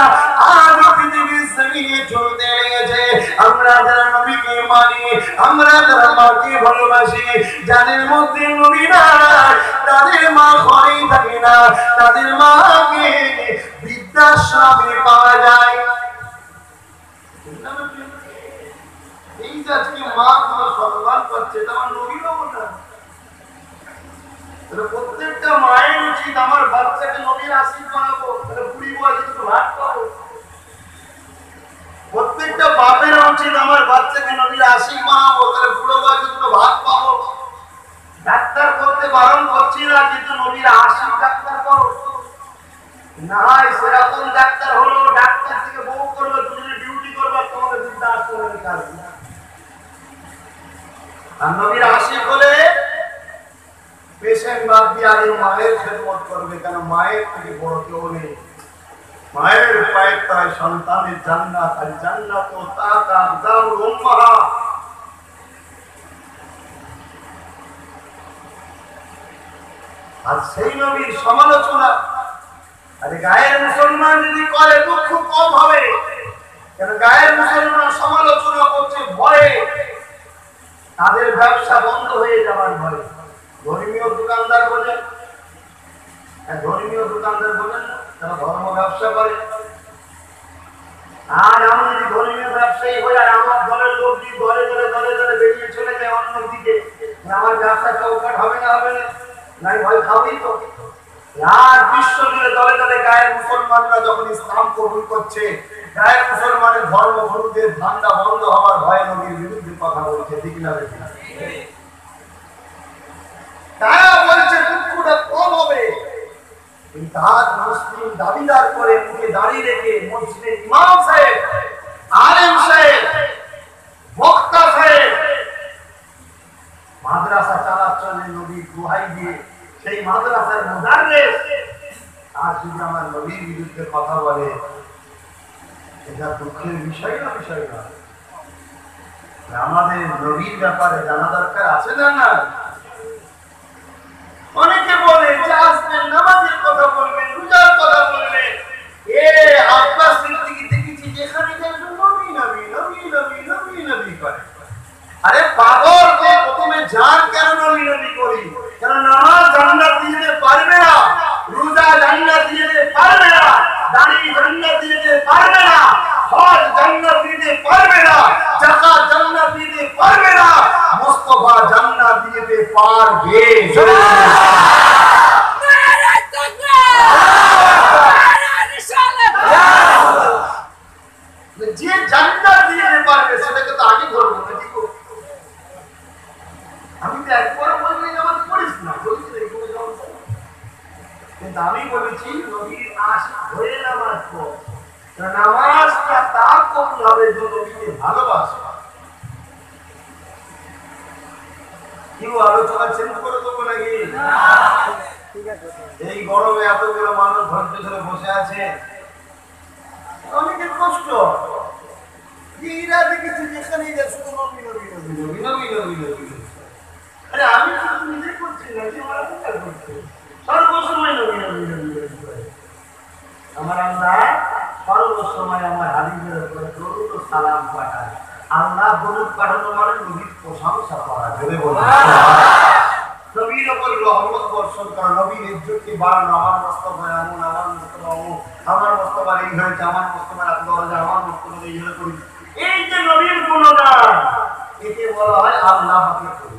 আজ পৃথিবীর জমিনে চলতে লেগেছে। আমরা যারা নবীকে মানি, আমরা যারা মাকে ভালোবাসি, যাদের মধ্যে নবী নাই, তাদের মা ঘরেই থাকে না। তাদের মাকে বৃদ্ধাশ্রমে পাওয়া যায় এই যে আজকে মা কোনো সম্মান পাচ্ছে এটা আমার নবীরও না তাহলে প্রত্যেকটা মায়ের উচিত, আমার বাচ্চাকে নবীর পাবো। প্রত্যেকটা বাপের উচিত আমার বাচ্চাকে নবীর বানাবো, তাহলে বুড়ো বয়সে দুটো ভাত পাবো। ডাক্তার করতে বারণ করছি না, কিন্তু নবীর আশীর ডাক্তার করো না সেরকম ডাক্তার হলো, ডাক্তার থেকে বউ করবে দুজনে ডিউটি করবে, তোমাকে আসতে হবে। কাজ আর নবীর আশিক হলে পেশেন্ট বাদ দিয়ে আগে মায়ের খেদমত করবে কেন? মায়ের থেকে বড় কেউ নেই। মায়ের পায়ের তলায় সন্তানের জান্নাত, আর জান্নাত ও দাউল উম্মাহা। আর সেই নবীর সমালোচনা, আরে গায়ের মুসলমান যদি করে, দুঃখ কম হবে। কেন? গায়ের মুসলমান সমালোচনা করছে, ভয়ে। তাদের ব্যবসা বন্ধ হয়ে যাওয়ার ভয়ে। ধর্মীয় দোকানদার বলেন হ্যাঁ, ধর্মীয় দোকানদার বলেন তারা ধর্ম ব্যবসা করে। আর আমি যদি ধর্মীয় ব্যবসায়ী হই আর আমার দলের লোক যদি দলে দলে দলে দলে বেরিয়ে চলে যায় অন্য দিকে আমার ব্যবসা চৌকাট হবে না হবে না। নাই ভয় খাবই তো। আর বিশ্ব জুড়ে দলে দলে গায়ের মুসলমানরা যখন ইসলাম কবুল করছে গায়ের মুসলমানের ধর্ম গুরুদের ধান্দা বন্ধ হওয়ার ভয়ে নবীর বিরুদ্ধে কথা বলছে ঠিক না? তারা বলছে দুঃখটা কম হবে। এই মুসলিম দাবিদার করে মুখে দাঁড়িয়ে রেখে মসজিদের ইমাম সাহেব, আলেম সাহেব, বক্তা সাহেব, মাদ্রাসা চালাচ্ছেন নবীর দোহাই দিয়ে সেই মাদ্রাসার মুদাররিস। আর যদি আমার নবীর বিরুদ্ধে কথা বলে, এটা দুঃখের বিষয় না বিষয় না? আমাদের নবীর ব্যাপারে জানা দরকার আছে না না অনেকে বলে যে আসবেন নামাজের কথা বলবেন রোজার কথা বলবেন এ আব্বাস সিদ্দিকী দেখেছি যেখানে যাই নবী নবী নবী নবী নবী নবী করে। আরে পাগল যে প্রথমে জান কেন নবী নবী করি? কেন নামাজ জান্নাত দিতে পারবে না? রোজা জান্নাত দিতে পারবে না? দাড়ি জান্নাত দিতে পারবে না? হজ জান্নাত দিয়ে দিতে পারবে না যাকাত জান্নাত দিয়ে দিতে পারবে না মুস্তাফা জান্নাত দিয়ে দিতে পারবে যে জান্নাত দিয়ে দিতে পারবে সেটাকে তো আগে ধরবো না ঠিক আমি তো একবার বললি নামাজ পড়িস না বলিস না এগুলো যেমন পড়। কিন্তু আমি বলেছি নবীর আশ হয়ে নামাজ পড় কারণ নামাজটা তার কবুল হবে যুবককে ভালোবাসবে কেউ আলোচনা চেঞ্জ করে দেবো নাকি? এই গরমে এতগুলো মানুষ ঘর পেছনে বসে আছে। অনেকের কষ্ট। আরে আমি নিজে করছি না সর্বসময় নবীন। আমার আল্লাহ সর্বসময় আমার হাবিবের উপরে দরুদ সালাম পাঠায় আল্লাহ দরুদ পাঠানো মানে নবীর প্রশংসা করা বলে নবীর ওপর রহমত বর্ষণ করা, নবীর ইজ্জতকে বাড়ানো আমার মোস্তফা এমন আমার মোস্তফা আমার মোস্তফার এই হয়েছে, আমার আমার এই হয়ে করি। এই যে নবীর গুণগান, একে বলা হয় আল্লাহকে করি।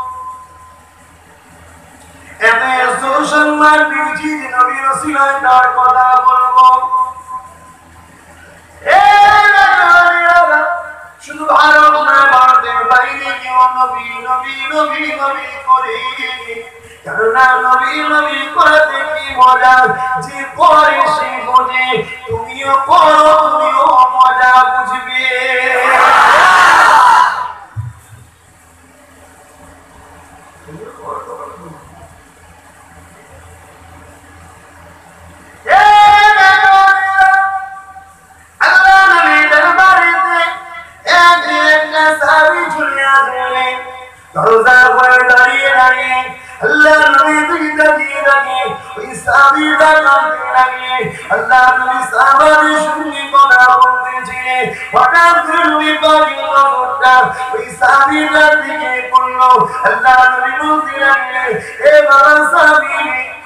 এত পেয়েছি যে নবীর ওসিলায় তার কথা বলব। শুধু ভারত তুমিও করো তুমিও সাহাবীরা কাঁদতে লাগে আল্লাহ নবী সাহাবাদের সঙ্গে কথা বলতেছিলেন হঠাৎ করে নবী পাকের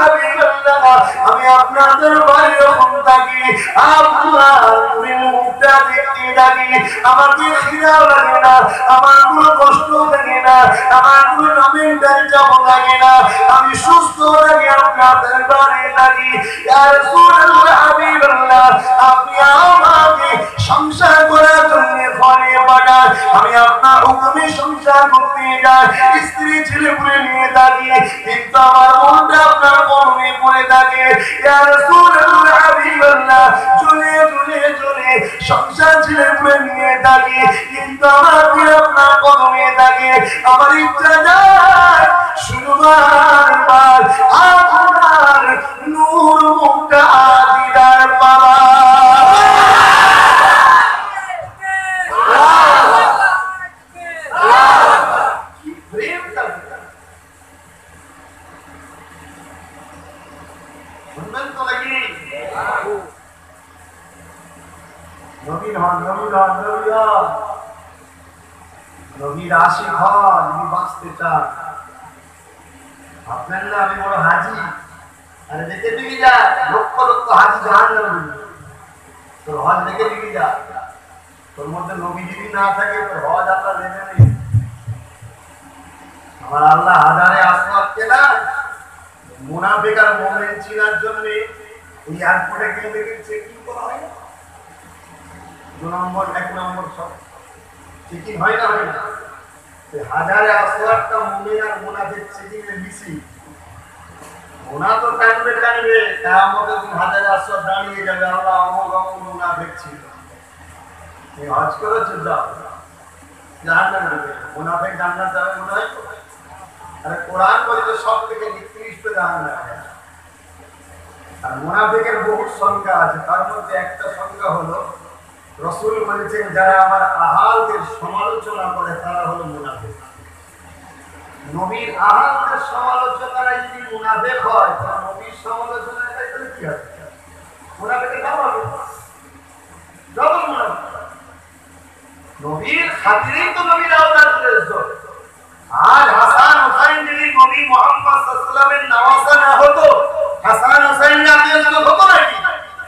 হাবিবাল্লাহ আমি আপনার দরবারে যখন থাকি। আপনার মুখটা দেখতে থাকি। আমার কি লাগে না, আমার কোনো কষ্ট লাগে না, আমার কোনো নামের ডাল যাব লাগে না। আমি সুস্থ লাগে আপনার দরবারে ইয়া আপনি আমাকে সংসার করার জন্য ঘরে পাঠান। আমি আপনার হুকুমে সংসার করতে যাই। স্ত্রী ছেলে নিয়ে কিন্তু আমার আপনার মনে পড়ে থাকে। ইয়া রাসূলুল্লাহ আপনার কদমে থাকে আমার ইচ্ছা যায় শুধুবার বার আপনার নূর মুখটা দিদার পাওয়া প্রেম তার ভিতরে। শুনবেন তো নাকি নবীন হন নবীর আপনার যদি না থাকে, তোর হজ আল্লাহ নেবে নেই। আমার আল্লাহ হাজারে আসমাতকে না মুনাফিক আর মোমেন চিনার জন্য ওই এয়ারপোর্টে গিয়ে দেখে চেকিং করা হয়? দু নম্বর, এক নম্বর সব। চেকিং হয় না হয় না। হাজারে আসওয়ারটা মুমিন আর মুনাফিক চেকিং বেশি ওনা তো টানবে টানবে কেয়ামতের দিন হাজারে আসওয়ার দাঁড়িয়ে যাবে। আল্লাহ অমুক অমুক মুনাফিক ছিল এই হজ করেছ যাও। জাহান্নামে যাবে মুনাফিক জান্নাত যাবে মনে হয়? আরে কোরআন বলতে সব থেকে নিকৃষ্ট জাহান্নামে আর মুনাফিকের বহু সংখ্যা আছে। তার মধ্যে একটা সংখ্যা হলো রসুল বলেছেন, যারা আমার আহালদের সমালোচনা করে, তারা হলো মুনাফিক। নবীর আহালদের যদি হয় তাহলে নবীর সমালোচনা কি ডবল নবীর খাতিরেই তো নবীর আজ হাসান হুসাইন যদি নবী মোহাম্মদ নওয়াজা না হতো, হাসান হুসাইন জাতীয় হতো নাকি?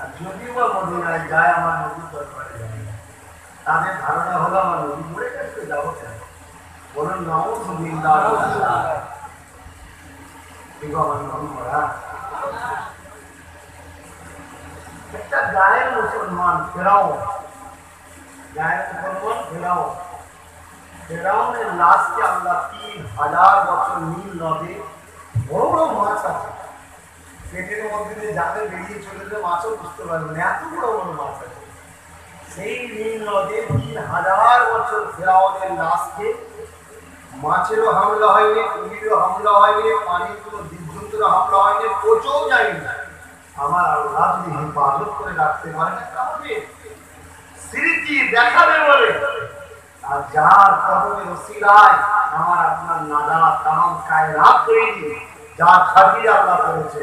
না। আর যদিও বা মদিনায় যায় আমার নদীর দরবারে যায় না। তাদের ধারণা হলো আমার নদী মরে গেছে যাব কেন বলুন নমস্কার কিন্তু আমার নবী মরা একটা গায়ের মুসলমান ফেরাও গায়ের মুসলমান ফেরাও ফেরাউনের লাশকে আল্লাহ তিন হাজার বছর নীল নদে বড় বড় মাছ আছে পেটের মধ্যে দিয়ে যাতে বেরিয়ে চলে যাবে মাছও বুঝতে পারবে না। এত বড় বড় মাছ আছে। সেই নীল নদে তিন হাজার বছর ফেরাউনের লাশকে মাছেরও হামলা হয়নি, কুমিরও হামলা হয়নি, পানির কোনো জীবজন্তুরও হামলা হয়নি পচেও যায়নি আমার আল্লাহ যদি হেফাজত করে রাখতে পারে না তাহলে স্মৃতি দেখাবে বলে। আর যার কদমে ওসিলায় আমার আপনার নাদা তাম কায়রাত তৈরি, যার খাতির আল্লাহ করেছে।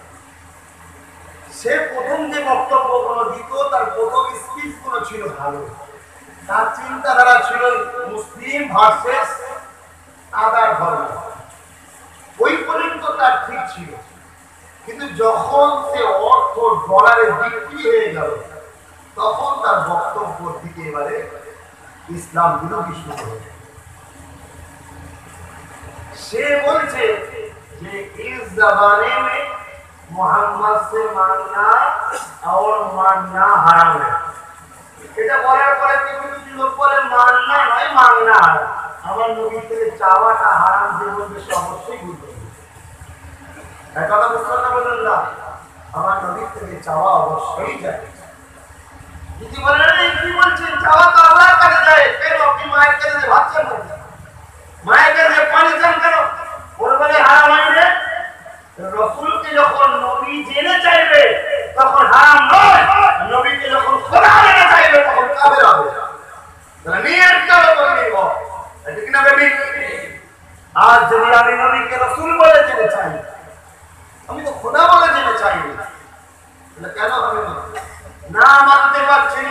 সে প্রথম যে বক্তব্যগুলো দিত, তার প্রথম স্পিচগুলো ছিল ভালো। তার চিন্তাধারা ছিল মুসলিম ভার্সেস আদার ধর্ম। ওই পর্যন্ত তার ঠিক ছিল। কিন্তু যখন সে অর্থ ডলারে বিক্রি হয়ে গেল, তখন তার বক্তব্যের দিকে এবারে ইসলাম দিল শুরু হয়ে সে বলছে যে ইস জামানে মোহাম্মদ সে হারাম এটা বলার পরে কিছু লোক বলে নয় আমার নবীর থেকে চাওয়াটা হারাম অবশ্যই বুঝতে না বললেন না? আমার নবীর থেকে চাওয়া অবশ্যই যায়। কি বলছেন, চাওয়া তো আল্লাহর কাছে যায়। কেন? মায়ের কাছে ভাবছেন মায়ের কাছে পানি চান কেন? ওর বলে, হারাম হয়নি রসুলকে যখন নবী জেনে চাইবে, তখন হারাম নয়। নবীকে যখন খোদা জেনে চাইবে, তখন কাবের হবে। নিয়ত কারও করে নিব এটা কিনা বেবি? আজ যদি আমি নবীকে রসুল বলে জেনে চাই, আমি তো খোদা বলে জেনে চাইনি তাহলে কেন হবে না? না মানতে পারছি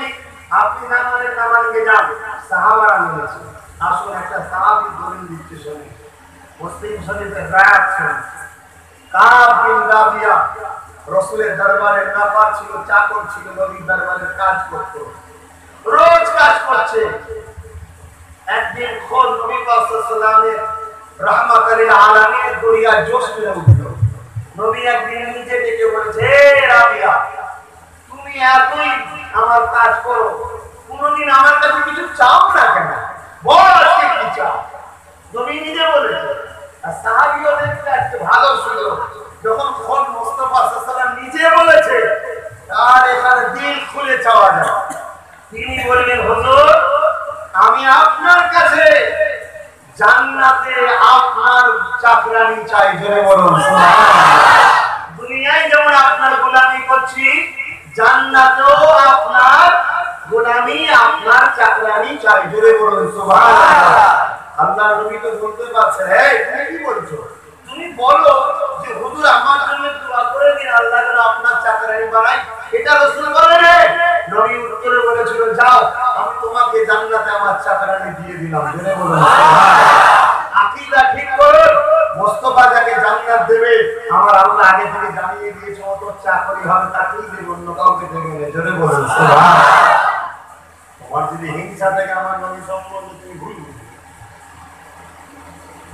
আপনি না মানে না মানকে যান। সাহাবারা মেনেছে আসুন একটা সাহাবি দলিল দিচ্ছে শুনি। মুসলিম শরীফের রায়াত শুনি। কাব একদিন নিজে ডেকে বলেছে রাবিয়া, তুমি এতই আমার কাজ করো, কোনদিন আমার কাছে কিছু চাও না কেন? বল আজকে কি চাও? নবী নিজে বলেছে আমি আপনার কাছে জান্নাতে আপনার চাকরানি চাই দুনিয়ায় যেমন আপনার গোলামি করছি, জান্নাতেও আপনার গোলামি, আপনার চাকরানি চাই জোরে বলুন, সুবহানাল্লাহ। আল্লাহ নবী তো বলতে পারছে এই, তুমি কি বলছো? তুমি বলো যে হুজুর, আমার জন্য দোয়া করে দিন আল্লাহ যেন আপনার চাকরানি বানায়। এটা রাসূল বলেন নবী উত্তরে বলেছিল, যাও, আমি তোমাকে জান্নাতে আমার চাকরানি দিয়ে দিলাম। বলুন। সুবহানাল্লাহ। আকীদা ঠিক করো, মোস্তফা যাকে জান্নাত দেবে, আমার আল্লাহ আগে থেকে জানিয়ে দিয়েছে, ও চাকরি হবে, তাকেই দেবে, অন্য কাউকে দেবে না। বলুন তোমার যদি হিংসা থেকে আমার নবী সম্বন্ধে তুমি ভুল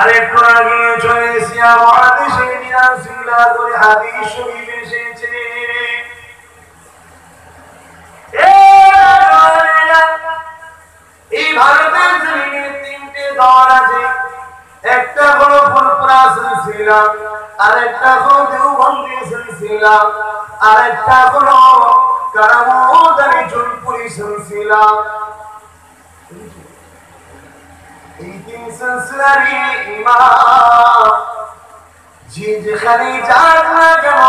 আরেকটু আগে চলে এসেছি মহাদেশে নিরাশিলা করে হাদিস শরীফ এসেছে এই ভারতের জমিনে তিনটে দল আছে। একটা হলো ফুরফুরা সিলসিলা আর একটা হলো দেওবন্দি সিলসিলা আর একটা হলো কারামদানি জুলপুরি সিলসিলা। তিন সিলসিলারই ইমাম যে যেখানে যাক না কেন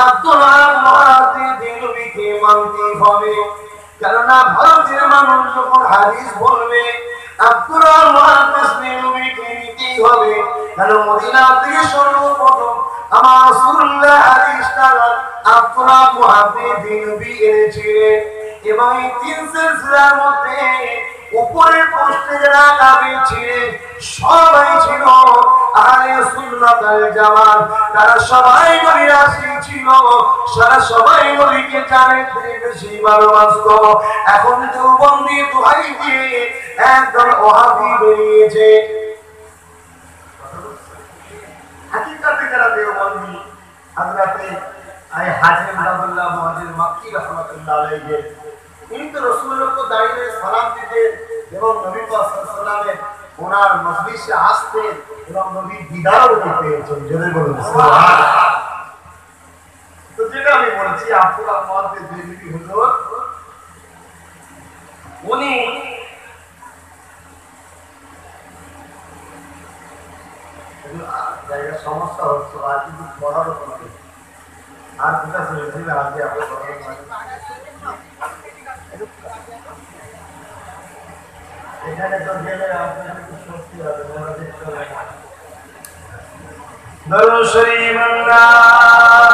আব্দুল্লাহ মুহাদ্দিদ নবীকে মানতে হবে কেননা ভারতের মানুষ যখন হাদিস বলবে আব্দুল্লাহ মুহাদ্দিদ নবীকে নিতেই হবে কেন মদিনা থেকে সর্বপ্রথম আমার রাসূলুল্লাহ হাদিসটা আব্দুল্লাহ মুহাদ্দিদ নবী এনেছিলেন এবং এই তিন সিলসিলার মধ্যে উপরের পোস্টে যারা কাবিল ছিলেন, সবাই ছিল আহলে সুন্নাত আল জামাত। তারা সবাই নবীর আশিক ছিল সারা সবাই নবীকে জানে থেকে বেশি ভালোবাসত এখন দেওবন্দি দোহাই দিয়ে একদল ওহাবি বেরিয়েছে হাকিকাতে যারা দেওবন্দি, হাজরাতে আই হাজির আব্দুল্লাহ মুহাজির মাক্কি রাহমাতুল্লাহ আলাইহি কিন্তু রসুলের উপর দাঁড়িয়ে সালাম দিতেন এবং নবী সালামের ওনার মজলিসে আসতেন এবং নবী দিদারও পেয়েছেন বলুন। সমস্যা হচ্ছে আর কিন্তু আর দুটা চলেছিল আজকে আপনার দরুদ শরীফ আল্লাহুম্মা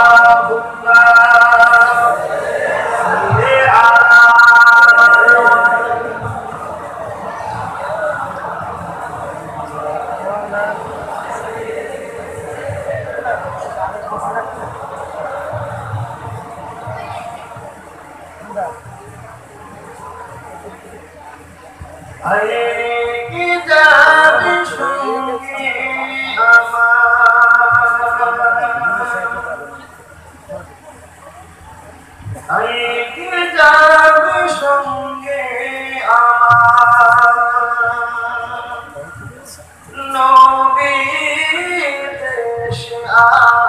যাবে সঙ্গে আমার। নবী দেশে আয়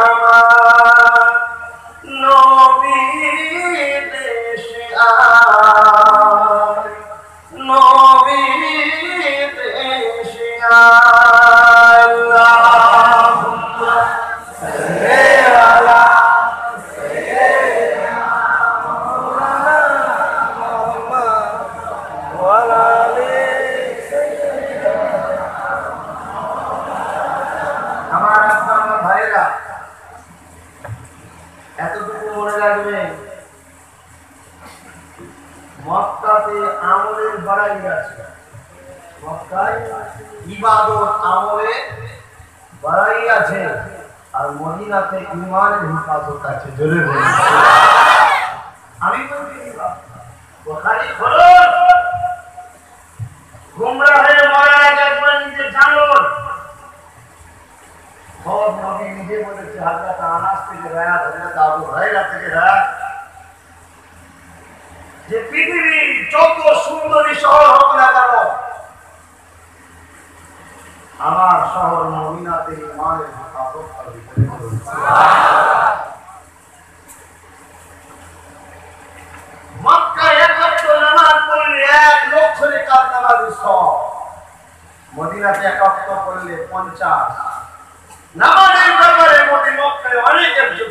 আমার নবী দেশে নবী দেশে মক্কাতে আমলের বাড়াই আছে। মক্কায় ইবাদত আমলে বাড়াই আছে আর মদিনাতে ইমানের হিফাজত আছে, জোরে বলুন। আমি বলছি বোখারি খোলো গুমরা হয়ে মারা একবার নিজে জানো সব নবী নিজে বলেছে হযরত আনাস থেকে রায়াত হযরত আবু হুরায়রা থেকে রায়াত। যে পৃথিবীর যত সুন্দরী শহর হোক না কেন? আমার শহর মদিনাতে ইমানের মদিনাতে একাত্ম করলে পঞ্চাশ। নামাজের ব্যাপারে মোদী মক্কায় অনেক একজন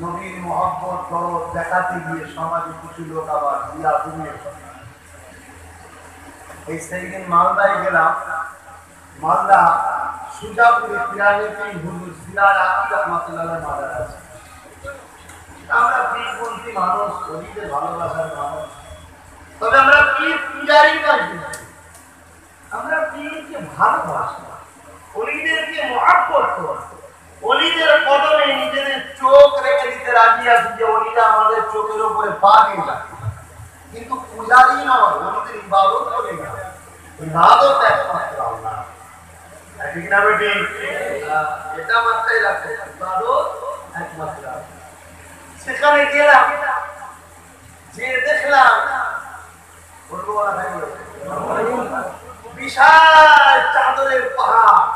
নবীর মহব্বত দেখাতে গিয়ে সমাজে কিছু লোক আবার দিয়া এই সেই দিন মালদায় গেলাম। মালদা সুজাপুরে হুজুর সিরাজ মাদার আছে। আমরা পীরপন্থী মানুষ গরিবের ভালোবাসার মানুষ। তবে আমরা পীর পূজারি কাজ আমরা পীরকে ভালোবাসি মহাব্বত অলিদের কদমে নিজেদের চোখ রেখে দিতে রাজি আছি যে অলিরা আমাদের চোখের উপরে পা দিয়ে রাখে কিন্তু পূজারি নয় অলিদের ইবাদত করে না। ইবাদত একমাত্র আল্লাহ। ঠিক না বেটি? এটা মাথায় রাখো, ইবাদত একমাত্র সেখানে গেলাম, যে দেখলাম বিশাল চাদরের পাহাড়।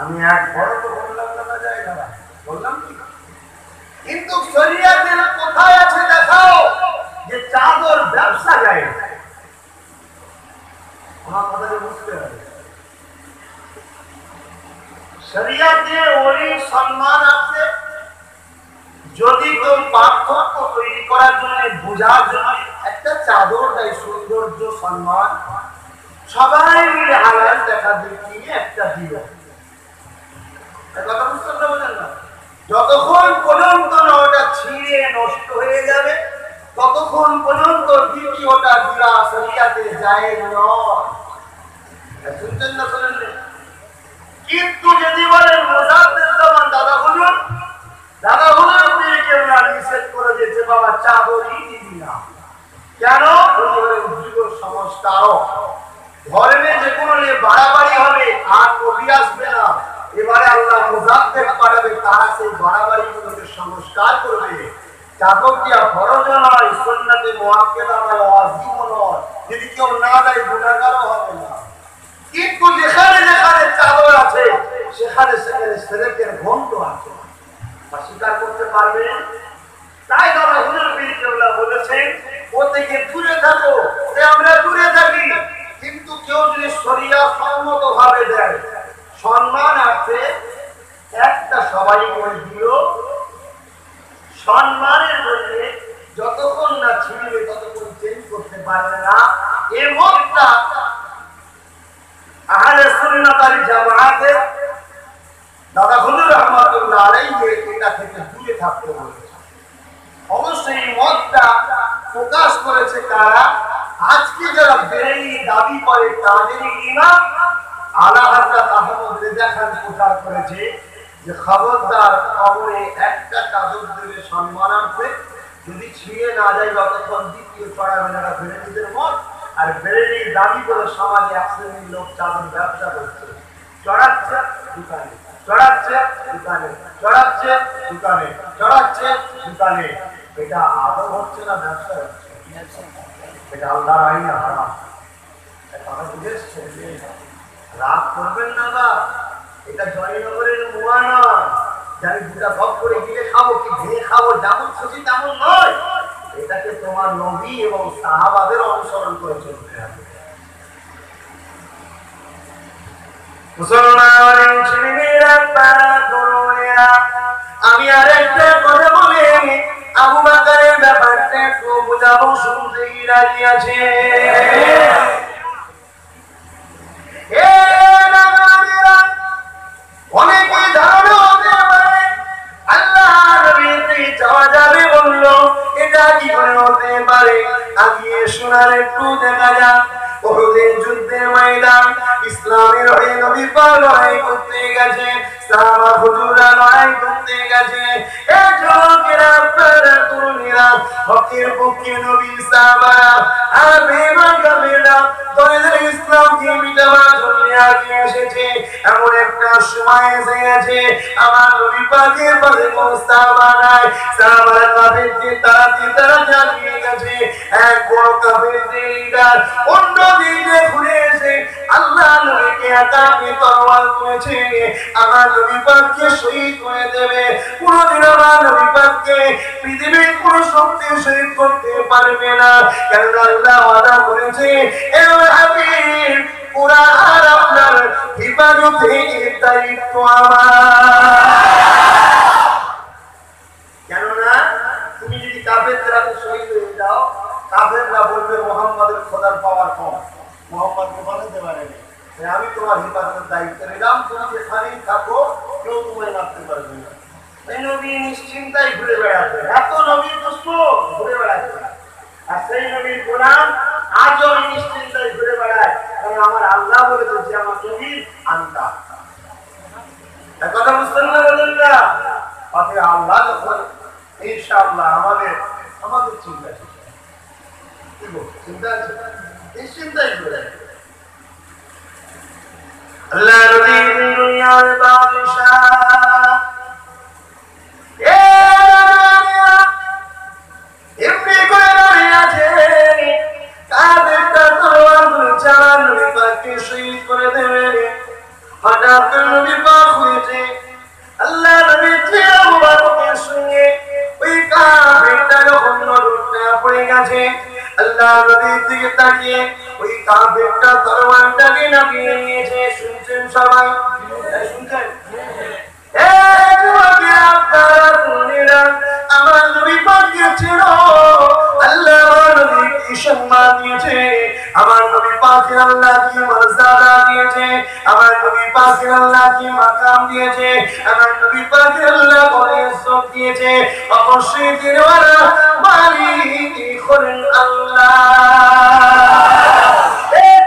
আমি এক বড় তো বললাম না জায়গা বললাম কি? কিন্তু শরিয়াতে কোথায় আছে দেখাও, যে চাদর ব্যবসা যায় আমার কথাটা বুঝতে হবে। শরিয়াতে ওই সম্মান আছে, যদি কেউ পার্থক্য তৈরি করার জন্য, বোঝার জন্য একটা চাদর দেয়, সৌন্দর্য, সম্মান, সবাই মিলে হালাল দেখা দিয়ে একটা এ যতক্ষণ পর্যন্ত না ওটা ছিঁড়ে নষ্ট হয়ে যাবে, ততক্ষণ পর্যন্ত দ্বিতীয়টা দিলা শরিয়াতে যায় নয়। না শোনেন কিন্তু যদি বলেন মোজাদ্দের জামান, দাদা বলুন দাদা বলুন মেয়েকে না নিষেধ করে দিয়েছে বাবা চাদরই দিবি না। কেন? উদ্যোগ সংস্কারক ধর্মে যে কোনো বাড়াবাড়ি হবে, আর নবী আসবে না। এবারে আল্লাহ মুজাদ্দের পাঠাবে, তারা সেই বাড়াবাড়ি গুলোকে সংস্কার করবে। দিয়া ফরজ নয় সন্ন্যাতে মোয়াক্কেদা নয়, ওয়াজিবও নয়। যদি কেউ না দেয় গুণাগারও হবে না। কিন্তু যেখানে যেখানে চাদর আছে, সেখানে সেখানে সেরেকের গন্ধ আছে। অস্বীকার করতে পারবে? তাই দাদা হুজুর পীর বলেছেন, ও থেকে দূরে থাকো আমরা দূরে থাকি। কিন্তু কেউ যদি শরিয়া সম্মত ভাবে দেয় সম্মান আছে, একটা সবাই করে দিল, সম্মানের জন্য যতক্ষণ না ছিঁড়বে ততক্ষণ চেঞ্জ করতে পারবে না। এ মতটা আহলে সুন্নাত আল জামাআতে দাদা হুজুর রহমাতুল্লাহ আলাইহি এটা থেকে দূরে থাকতে অবশ্যই মতটা প্রকাশ করেছে কারা? আজকে যারা বেরেলি দাবি করে তাদের ইমাম আলা করেছে যে খবরদার একটা চাদর লোক চাদর ব্যবসা করছে। এটা আদৌ হচ্ছে না ব্যবসা হচ্ছে? এটা আল্লাহ আইন? রাগ করবেন না বা এটা জয়নগরের মুয়া নয়। আমি দুটা ভোগ করে গিলে খাব, কি ভেঙে খাব, যেমন খুশি তেমন নয়। এটাকে তোমার নবী এবং সাহাবাদের অনুসরণ করে চলতে হবে। আমি আর একটা কথা বলে। আবু বাকারের ব্যাপারটা একটু বোঝাবো শুনতেই রাজি আছে? অনেকে ধারণা হতে পারে। আল্লাহ চাওয়া যাবে বলল, এটা কি করে হতে পারে? আগিয়ে শোনার একটু দেখা যাক। ওহুদের যুদ্ধের ময়দান, ইসলামের হয়ে নবী পাক করতে গেছে। এমন একটা সময় এসে গেছে, আমার নবী পাকের পাশে কোন সাহাবা নাই। সাহাবারা কাফেরকে তাড়াতে তারা জানিয়ে গেছে। এক বড় কাফেরদের অন্য দিকে ঘুরে এসে আল্লাহ নবীকে করেছে। আমার নবী না। কেননা তুমি যদি কাফেরদের হাতে শহীদ হয়ে যাও, কাফেররা বলবে, মোহাম্মদের খোদার পাওয়ার কম মোহাম্মদকে বানাতে পারেনি তাই আমি তোমার হিফাজতের দায়িত্ব নিলাম তুমি যেখানেই থাকো, কেউ তোমায় মারতে পারবে না। এই নবী নিশ্চিন্তায় ঘুরে বেড়াচ্ছে। এত নবীর দুশ্মন ঘুরে বেড়াচ্ছে আর সেই নবীর কোরআন আজও আমি নিশ্চিন্তায় ঘুরে বেড়ায় কারণ আমার আল্লাহ বলেছে, যে আমার নবীর আন্তা এক কথা বুঝতে না বলেন না? অতএব আল্লাহ যখন ইনশাআল্লাহ আমাদের আমাদের চিন্তা। চিন্তা নিশ্চিন্তাই ঘুরে দুনিয়ার বাদশাহ এ দুনিয়া এমনি করে দাঁড়িয়ে আছে কাদেরটা তলোয়ারগুলো চালান নবী পাককে শহীদ করে দেবে হঠাৎ করে নবী পাক হয়েছে আল্লাহ নবী চেয়ে মুবারকের সঙ্গে ওই কাফেরটা যখন নজরটা পড়ে গেছে আল্লাহ নবীর দিকে তাকিয়ে ওই কাফেরটা তলোয়ারটাকে নামিয়ে নিয়েছে শুনছেন সবাই। এই শুনছেন? আমার নবী চেনো। আল্লাহ আমার নবীকে সম্মান দিয়েছে আমার নবী পাকে আল্লাহ কি মর্যাদা আল্লাহ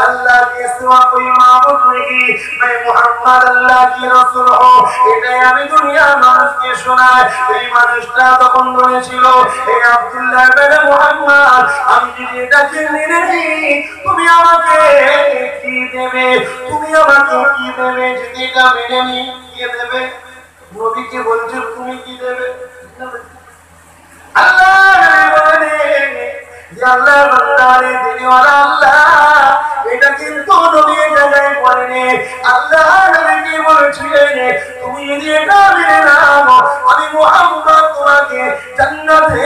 আল্লাহ তুমি আমাকে কি দেবে? তুমি দেবে? যদি এটা মেনে তুমি কি দেবে? আল্লাহ বলেন আল্লাহ বান্দারে দিনওয়ালা আল্লাহ, এটা কিন্তু নবী জায়গায় বলেনি। আল্লাহ নবীকে বলেছিলেন? তুমি যদি এটা মেনে নাও, আমি মুহাম্মদ তোমাকে জান্নাতে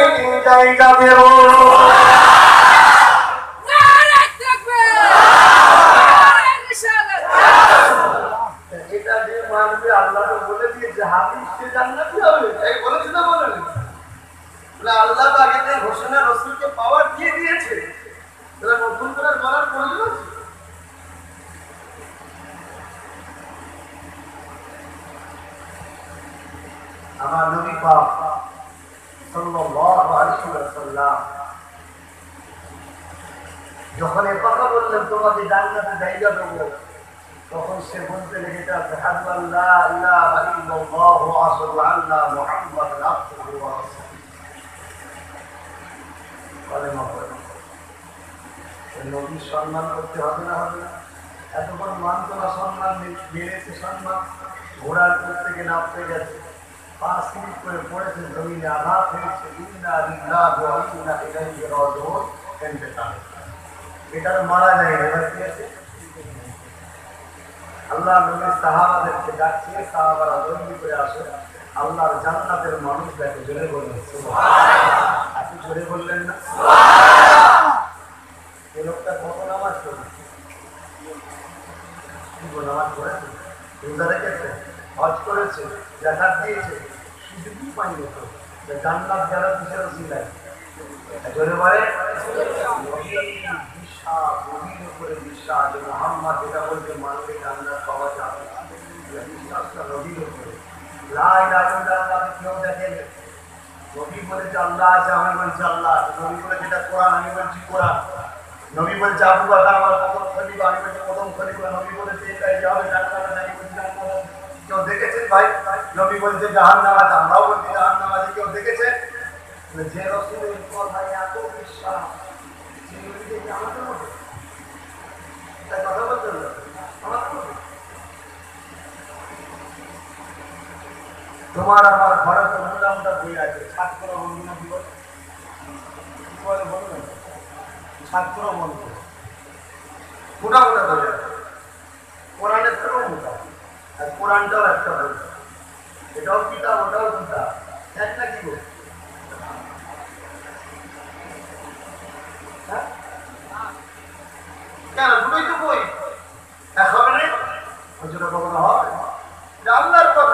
জায়গা এটা যে মানবে, আল্লাহ বলে দিয়েছে হাফিজ সে জান্নাতি হবে, তাই বলেছে না বলেনি? বলে আল্লাহ তো থেকে রসুলকে পাওয়ার দিয়ে দিয়েছে। তাহলে নতুন করে বলার প্রয়োজন আছে? আমার নবী ওয়াসাল্লাম যখন এ কথা বললেন, তোমাকে জান্নাতে জায়গা দেবো তখন সে বলতে লেগেছে, আশহাদু আল্লা ইলাহা ইল্লাল্লাহ ওয়া আশহাদু কলেমা সম্মান করতে হবে না হবে না। এতক্ষণ মানত না সম্মান বেড়েছে সম্মান, ঘোড়ার থেকে নামতে গেছে। পাঁচ মিনিট করে পড়েছে, জমিনে আঘাত হয়েছে। মারা যায় না কি আছে? আল্লাহ নবী সাহাবাদেরকে ডাকছে সাহাবারা করে আসে। আল্লাহর জান্নাতের মানুষ দেখে বললেন সুবহানাল্লাহ। ধরে বললেন না। লোকটা কত নামাজ নামাজ করেছে জাকাত দিয়েছে সুযোগই পাইনি বিশ্বাস গভীর উপরে বিশ্বাস যে মোহাম্মদ এটা বলতে মানবে জান্নাত পাওয়া যাবে বিশ্বাসটা গভীর উপরে লাই রাজন জান্নাত কেউ দেখেন? নবী বলেছে আল্লাহ আছে, আমি বলছি আল্লাহ। নবী বলেছে এটা কোরআন, আমি বলছি কোরআন। নবী বলছে আবু বাকর আমার প্রথম খলিফা, আমি বলছি প্রথম খলিফা। নবী বলেছে এটাই যে হবে। কেউ দেখেছেন ভাই? নবী বলছে জাহান্নাম আছে, আমরাও বলছি জাহান্নাম আছে, কেউ দেখেছে যে রসুলের কথায় এত বিশ্বাস আমাদের মতো কথা বলতে হলো আমাদের মতো তোমার আমার ঘরে তো মোটামোটা বই আছে ছাত্র বন্ধু না কি বলে? কি বলে ছাত্র বন্ধু। মোটা বই আছে কোরআনের থেকেও মোটা। আর কোরআনটাও একটা বই এটাও কিতাব ওটাও কিতাব এক না কি বই হ্যাঁ? কেন, দুটোই তো বই। এক হবে না? কখনো হবে আল্লাহর কথা।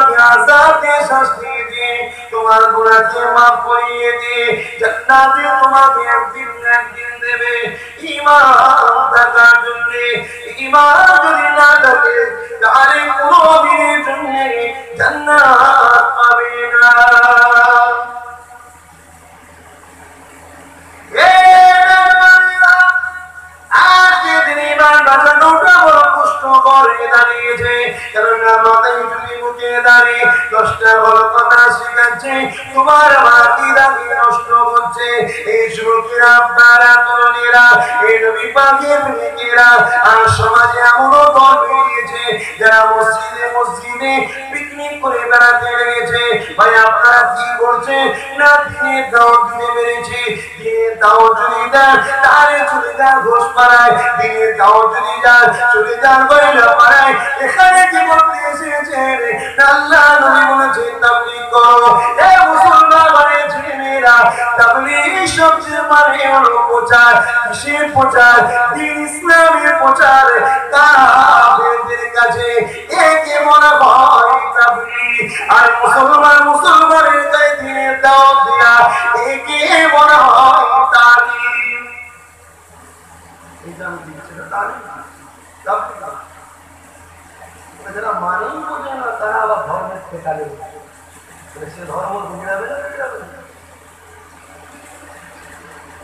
তোমাকে আজাদে শাস্তি দিয়ে তোমার গুণাকে মাফ করিয়ে দিয়ে না আজকে তিনি ইমান বাঁচানোটা কষ্ট দাঁড়িয়ে দশটা বড় কথা শিখাচ্ছে তোমার আমার কিরাকে নষ্ট করছে এই যুবকেরা, আপনারা, তরুণীরা, এই নবী পাখির মেয়েকেরা আর সমাজে এমনও দল বেরিয়েছে, যারা মসজিদে মসজিদে পিকনিক করে ভাই, আপনারা কি করছে না যদি তাহলে ঘোষ পাড়ায় যদি পাড়ায়, এখানে কি বলতে এসেছেন? আল্লাহ নবী বলেছে তাবলিগ করো। এ মুসলমান মানে ছেলেমেয়েরা তাবলিগ সবচেয়ে মানে হলো প্রচার কিসের প্রচার, দিন ইসলামের প্রচার কাফেরদের কাছে একে মনে হয় তাবলিগ। আর মুসলমান মুসলমানের গায়ে দিনের দাওয়াত দেয়া, একে মনে হয় তালিম এটা আমি দিচ্ছি না তালিম তারা আবার ধর্মের ঠেকালে সে ধর্ম বিগড়াবে না বিগড়াবে না?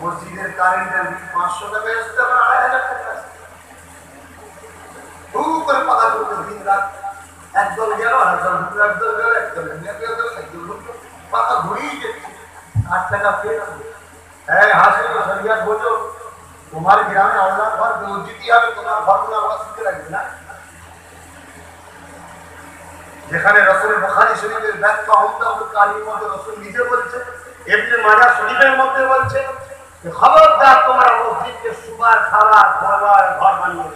মসজিদের কারেন্টের বিল পাঁচশো টাকা আসতে আবার আড়াই হাজার টাকা আসছে হু করে পাতা করতে দিন রাত একদল গেল আর একদল ঢুকলো একদল গেল একদল ঢুকলো একদল গেল একদল ঢুকলো পাতা ঘুরেই যাচ্ছে আট টাকা পেয়ে হ্যাঁ হাসি সরিয়াত বোঝো তোমার গ্রামে আল্লাহ ঘর মসজিদই হবে তোমার ঘর কোনো আল্লাহ শিখতে লাগবে না যেখানে রসুল বুখারী শরীফের ব্যাখ্যা অমদাহুল কালীর মধ্যে রসুল নিজে বলছে এমনি মাজার শরীফের মধ্যে বলছে খবরদার তোমরা মসজিদকে সুবার খাবার খাবার ঘর বানিয়ে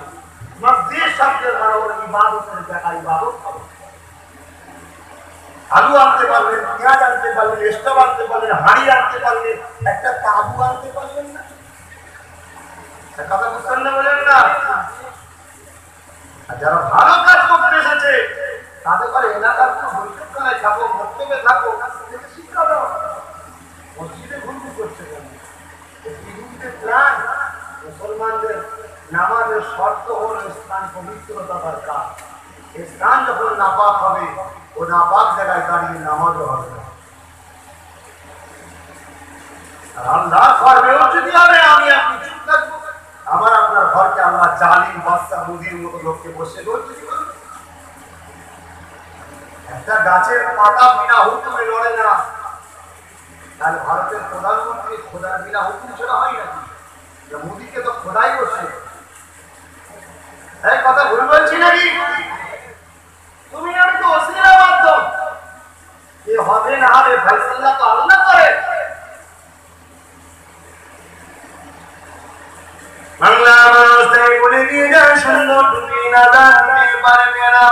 মসজিদ শব্দের হবে আলু আনতে পারলেন পেঁয়াজ আনতে পারলেন স্টোভ আনতে পারলেন হাঁড়ি আনতে পারলেন একটা তাবু আনতে পারলেন না। কথা না বলেন না? যারা ভালো কাজ করতে এসেছে তাদের পরে এলাকার কোনো বৈঠকখানায় থাকো মন্তব্যে থাকো তাদেরকে শিক্ষা দাও মসজিদে ঘুরঘুর করছে কেন? পৃথিবীতে প্ল্যান মুসলমানদের নামাজের শর্ত হল স্থান পবিত্রতা দরকার। এই স্থান যখন নাপাক হবে, ও নাপাক জায়গায় দাঁড়িয়ে নামাজও হবে না। আল্লাহ হবে? আমি আমার আপনার ঘরকে আল্লাহ জালিম বাচ্চা মুদির মতো লোককে বসে রয়েছে একটা গাছের পাতা বিনা হুকুমে লড়ে না। তাহলে ভারতের প্রধানমন্ত্রী খোদার বিনা হুকুম ছাড়া হয় নাকি? মোদীকে তো খোদাই করছে। এক কথা ভুল বলছি নাকি? তুমি আমি তো অশ্লীলা মাধ্যম। এ হবে না হবে ফেসল্লা তো আল্লাহ করে। অসিরা সুন্দর টুপি নাদা দিতে পারবে না।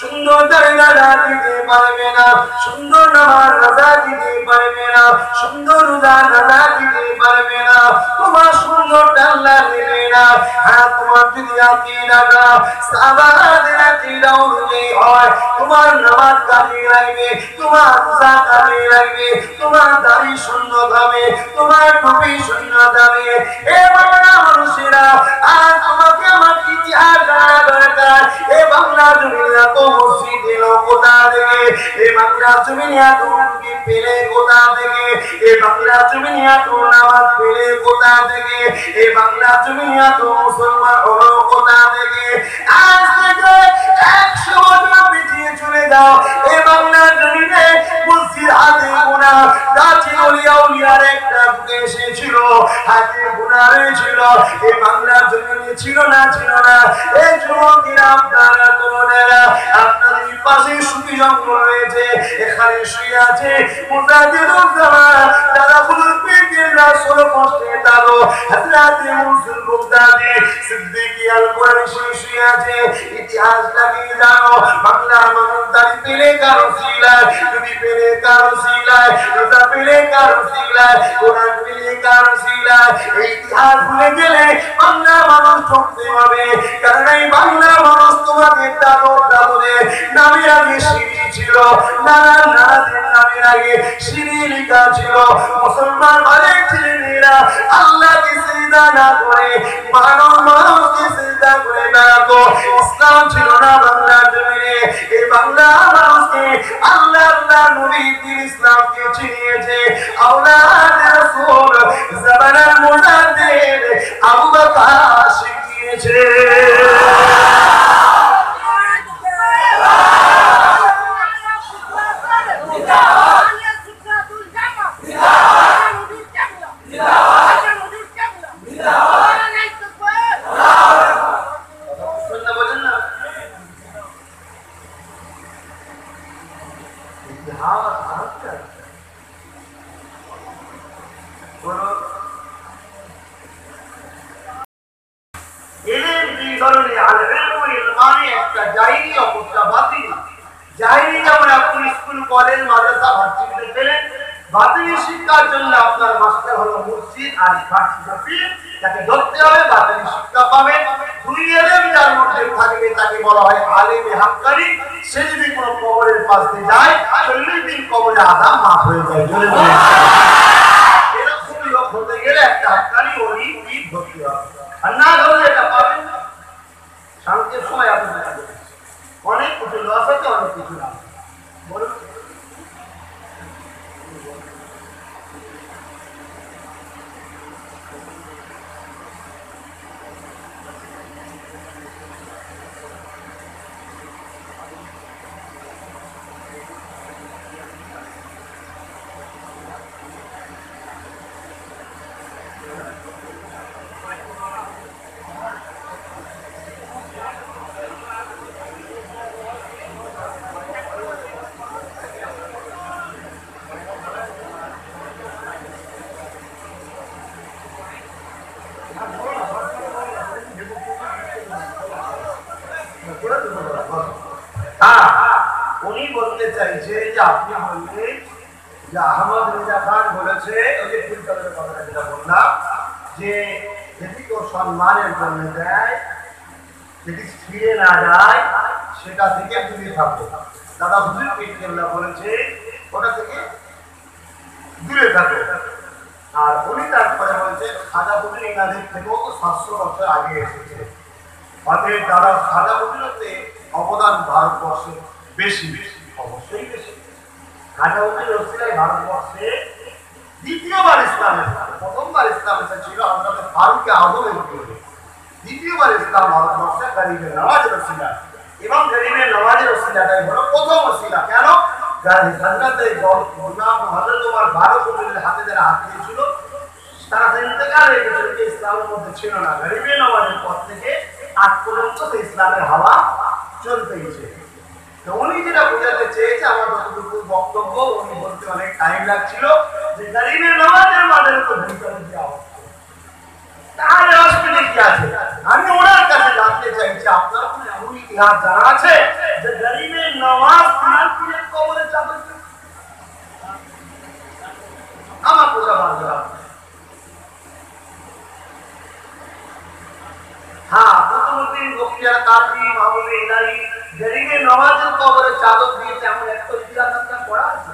সুন্দর দাঁড়িয়ে দিতে পারবে না। সুন্দর নামাজ রাজা দিতে পারবে না। সুন্দর রোজা রাজা দিতে পারবে না। তোমার সুন্দর ডাল্লা দেবে না। হ্যাঁ তোমার যদি আকিদাটা সাবাদের আকিদা অনুযায়ী হয়। তোমার নামাজ কাজে লাগবে, তোমার রোজা কাজে লাগবে, তোমার দাড়ি সুন্দর হবে, তোমার টুপি সুন্দর হবে। এ বাংলা মানুষেরা আর তোমাকে আমার ইতিহাস জানা এ বাংলা দুনিয়া তো মসজিদ কোথা থেকে এ বাংলা জমিনা তো পেলে কোথা থেকে এ বাংলা জমিনা তো নামাজ পেলে কোথা থেকে এ বাংলা জমিনা তো মুসলমান হলো কোথা থেকে আজ থেকে একশো বছর পিছিয়ে চলে যাও। এ বাংলা জমিনে মসজিদ হাতে গোনা। গাছে অলিয়া উলিয়ার একটা দেশ এসেছিল। হাতে গোনা রয়েছিল। এ বাংলার জমিনে ছিল না ছিল না। এই যুবকেরা, আপনারা তরুণেরা, আপনাদের পাশে সুখী জঙ্গল রয়েছে এখানে শুয়ে আছে। মুজাহিদুল জামান ফুলুর পীর রাসূল কষ্টে দাদো হযরত মুসলিম বুগদাদি সিদ্দিকী আল কোরআন শুয়ে আছে। ইতিহাস লাগিয়ে জানো, বাংলার মানুষ দাড়ি পেলে কারও সিলায় যদি পেলে কারও সিলায়, রোজা পেলে কারও সিলায়, কোরআন পেলে কারও সিলায়। ইতিহাস ভুলে গেলে বাংলা মানুষ ঠকতে হবে। কারণ এই বাংলা মানুষ তোমাদের দাদো দাদুরে নামের আগে সিঁড়ি ছিল। নানা নানাদের নামের আগে সিঁড়ি লেখা ছিল। মুসলমান অনেক ছেলেমেয়েরা আল্লাহকে সিজদা না করে, মানব মানুষকে সিজদা করে বেড়াতো। ইসলাম ছিল না বাংলার জমিনে। এই বাংলা মানুষকে আল্লাহ আল্লাহ নবী ইসলামকে চিনিয়েছে। আওলাদ রাসূল জামানার মুজাদ্দিদ আবু বকর শিখিয়েছে শুনতে বোঝেন না ইতিহাস আরেকটা। বলো, এলেম দুই ধরনের, আল ইলমু ইলমানি একটা জাহিরি অপরটা বাতিনি। জাহিরি যেমন আপনি কলেজ, মাদ্রাসা, ভার্সিটিতে পেলেন বাতিনি শিক্ষার জন্য আপনার মাস্টার হলো মসজিদ আর ভার্সিটি তাকে ধরতে হবে বাতিনি শিক্ষা পাবেন দুই এলেম যার মধ্যে থাকবে তাকে বলা হয় আলেমে হাক্কানি। সে যদি কোনো কবরের পাশ যায়, চল্লিশ দিন কবরে আদা মাফ হয়ে যায় এরকম লোক হতে গেলে একটা হাক্কানি ওই হবে। আর না ধরলে এটা পাবেন শান্তির সময় আপনি অনেক কিছু লস আছে অনেক কিছু লাভ বলুন হ্যাঁ উনি বলতে চাইছে যে আপনি বললেন যে আহমদ রেজা খান বলেছে ওই যে ফুলতলের কথাটা যেটা বললাম যে যদি কেউ সম্মানের জন্য দেয়। যদি ফিরে না যায়, সেটা থেকে দূরে থাকবে। দাদা হুজুর পিটকেল্লা বলেছে, ওটা থেকে দূরে থাকবে আর উনি তারপরে বলছে, খাজা হুজুর এনাদের থেকেও তো সাতশো বছর আগে এসেছে। অতএব তারা খাজা হুজুরতে অবদান ভারতবর্ষে বেশি বেশি অবশ্যই বেশি। খাজা হুজুর রসিলাই ভারতবর্ষে দ্বিতীয়বার ইসলাম, প্রথমবার ইসলাম এসেছিল আমাদের ফারুকে আজমের বিরুদ্ধে দ্বিতীয়বার ইসলাম ভারতবর্ষে গরিবের নওয়াজ রসিলা এবং গরিবের নওয়াজ রসিলাটাই হলো প্রথম রসিলা কেন? ইসলামের ছিল ইসলামের হাওয়া চলতেইছে তো উনি যেটা বোঝাতে চেয়েছে, আমার যতটুকু বক্তব্য, উনি বলতে অনেক টাইম লাগছিল যে গরিবের নওয়াজের মাঝে তো ভিতরে দেওয়া তাহলে অসুবিধা কি আছে? আমি ওনার কাছে জানতে চাই ইতিহাস জানা আছে যে গরিবে নওয়াজ তিনার পীরের কবরে চাদর আমার বোঝা বাংলা হ্যাঁ কুতুবুদ্দিন বখতিয়ার কাজী মাহমুদ ইলাহি গরিবে নওয়াজের কবরে চাদর দিয়েছে এমন একটা ইতিহাস আপনার পড়া আছে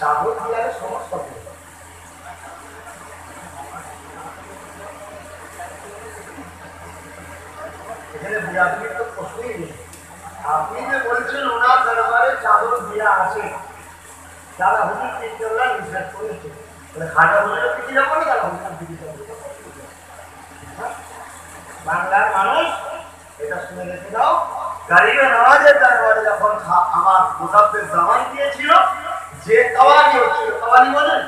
চাদর দিয়ে সমস্যা এখানে বিরাজনীর তো প্রশ্নই নেই। আপনি যে বলছেন ওনার দরবারে চাদর দেওয়া আছে, যারা হুজুর তিনজনরা নিষেধ করেছে, তাহলে খাটা হুজুরের পিছিয়ে যাব না তারা হুজুরের পিছিয়ে যাব? বাংলার মানুষ, এটা শুনে রেখে দাও। গারিবে নামাজের দরবারে যখন আমার মুসাফের জামান দিয়েছিল যে কাওয়ালি হচ্ছিল কাওয়ালি বলেন?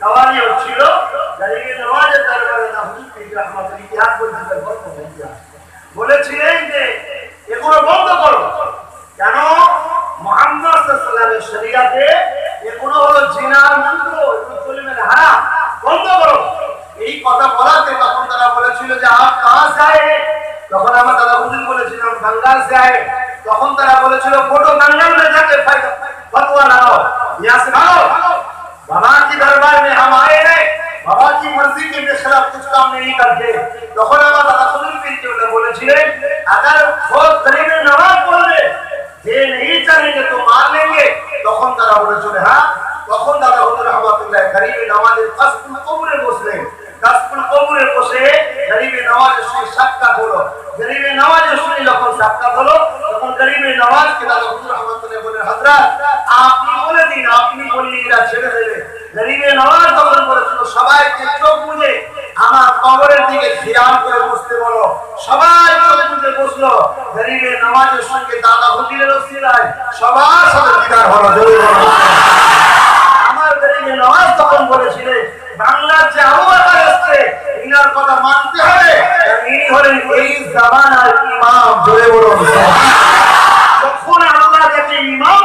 কাওয়ালি হচ্ছিল গারিবে নামাজের দরবারে না হুজুর পীর রহমাতুল ইতিহাস বলছিল গল্প ইতিহাস। বলেছিলেন যে, এগুলো বন্ধ করো। কেন? মোহাম্মদ শরিয়াতে এগুলো হলো জিনার মন্ত্র এগুলো বন্ধ করো। এই কথা বলাতে তখন তারা বলেছিল যে আপ কাহা যায় তখন আমার দাদা হুজুর বলেছিলাম বাঙ্গাল যায় তখন তারা বলেছিল, ফটো বাঙ্গাল যাতে ফতোয়া লাও ইয়া সুনাও বাবা দরবার মে হাম আয়ে হে বাবা মর্জি কে বেখলাফ কুছ কাম নেহি করতে তখন আমার দাদা হুজুর কিন্তু বলেছিলেন আগার খোদ গরিবে নওয়াজ বলবে যে নেহি চালেঙ্গে তো মার লেঙ্গে তখন তারা বলেছিল হ্যাঁ। তখন দাদা হুজুর রহমাতুল্লাহ গরিবে নওয়াজের কসম কবরে বসলেন। কাসপুন কবরে বসে গরিবে নামাজের সঙ্গে সাক্ষাৎ হলো। গরিবে নামাজের সঙ্গে যখন সাক্ষাৎ হলো, তখন গরিবে নামাজকে দাদা হুজুর আপনি বলে দিন, আপনি বললে এরা ছেড়ে দেবে। গরিবে নামাজ তখন বলেছিল সবাইকে চোখ বুঝে আমার কবরের দিকে খেয়াল করে বসতে বলো। সবাই চোখ বুঝে বসল। গরিবে নামাজের সঙ্গে দাদা হুজুরের ওসিলায় সবার সাথে দিদার হলো আমার গরিবে নামাজ তখন বলেছিলেন বাংলার যে আবু বকর ইনার কথা মানতে হবে। ইনি হলেন এই জামানার ইমাম জোরে বলুন। (laughs) যখন আল্লাহ যাকে ইমাম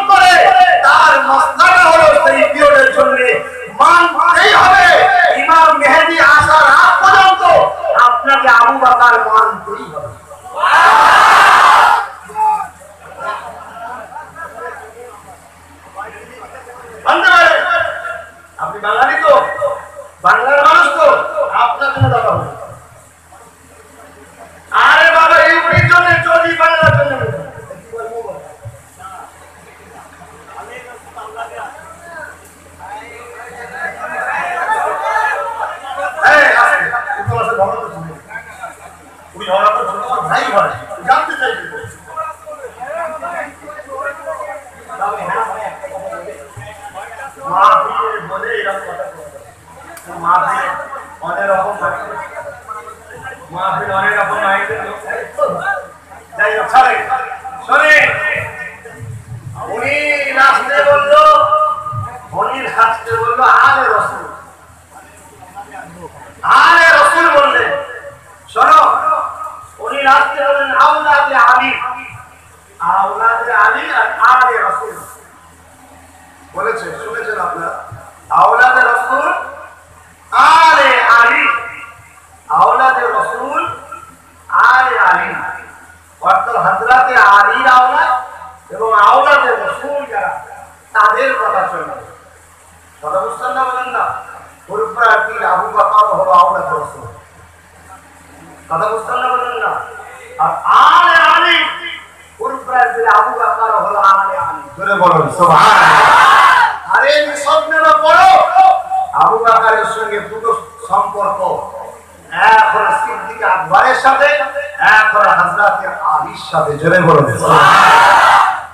আলীর সাথে জোরে বলুন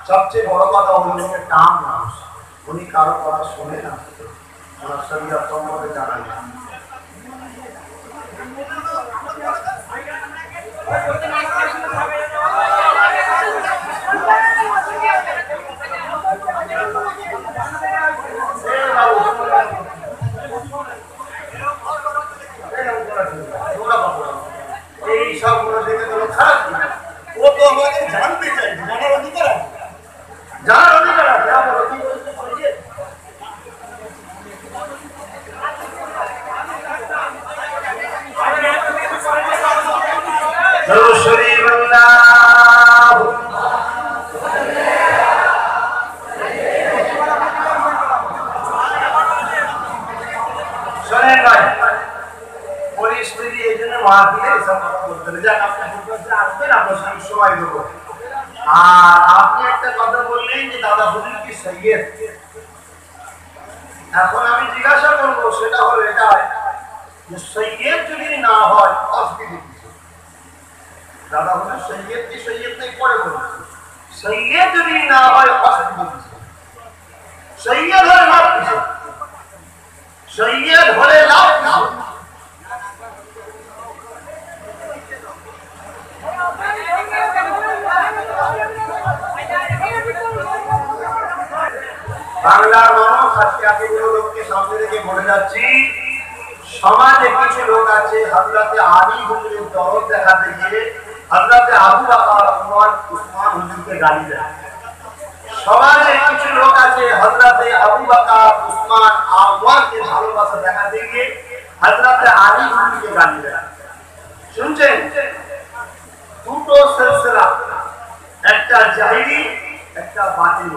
সবচেয়ে বড় কথা হলো উনি টাম মানুষ উনি কারও কথা শোনে না ওনার সঙ্গে সম্পর্কে জানাই না এই সবগুলো দেখে তো খারাপ না। ও তো আমাদের জানতে চাই জানার অধিকার আছে জানার অধিকার আছে আমার অধিকার আছে। শোনেন ভাই পরিস্থিতি এই জন্য মাহফিলে এসব কথা বলতে হবে যাক আপনি ফুটবল আসবেন আপনার সঙ্গে সময় দেবো আর আপনি একটা কথা বললেন যে দাদা হুজুর কি সৈয়দ এখন আমি জিজ্ঞাসা করব সেটা হলো এটাই যে সৈয়দ যদি না হয় অসুবিধা কিছু দাদা হুজুর সৈয়দ কি সৈয়দ নেই পরে বলছি সৈয়দ যদি না হয় অসুবিধা কিছু সৈয়দ হলে লাভ কিছু সৈয়দ হলে লাভ কিছু বাংলার মানুষ আজকে এতগুলো লোককে সামনে রেখে বলে যাচ্ছি, সমাজে কিছু লোক আছে হাজরাতে আলী হুজুরের দরদ দেখাতে গিয়ে হাজরাতে আবু বাকার উসমান উসমান হুজুরকে গালি দেয়। সমাজে কিছু লোক আছে হাজরাতে আবু বাকার, উসমান, আওয়ারকে ভালোবাসা দেখাতে গিয়ে হাজরাতে আলী হুজুরকে গালি দেয়। শুনছেন? দুটো সিলসিলা, একটা জাহিরি একটা বাতিনি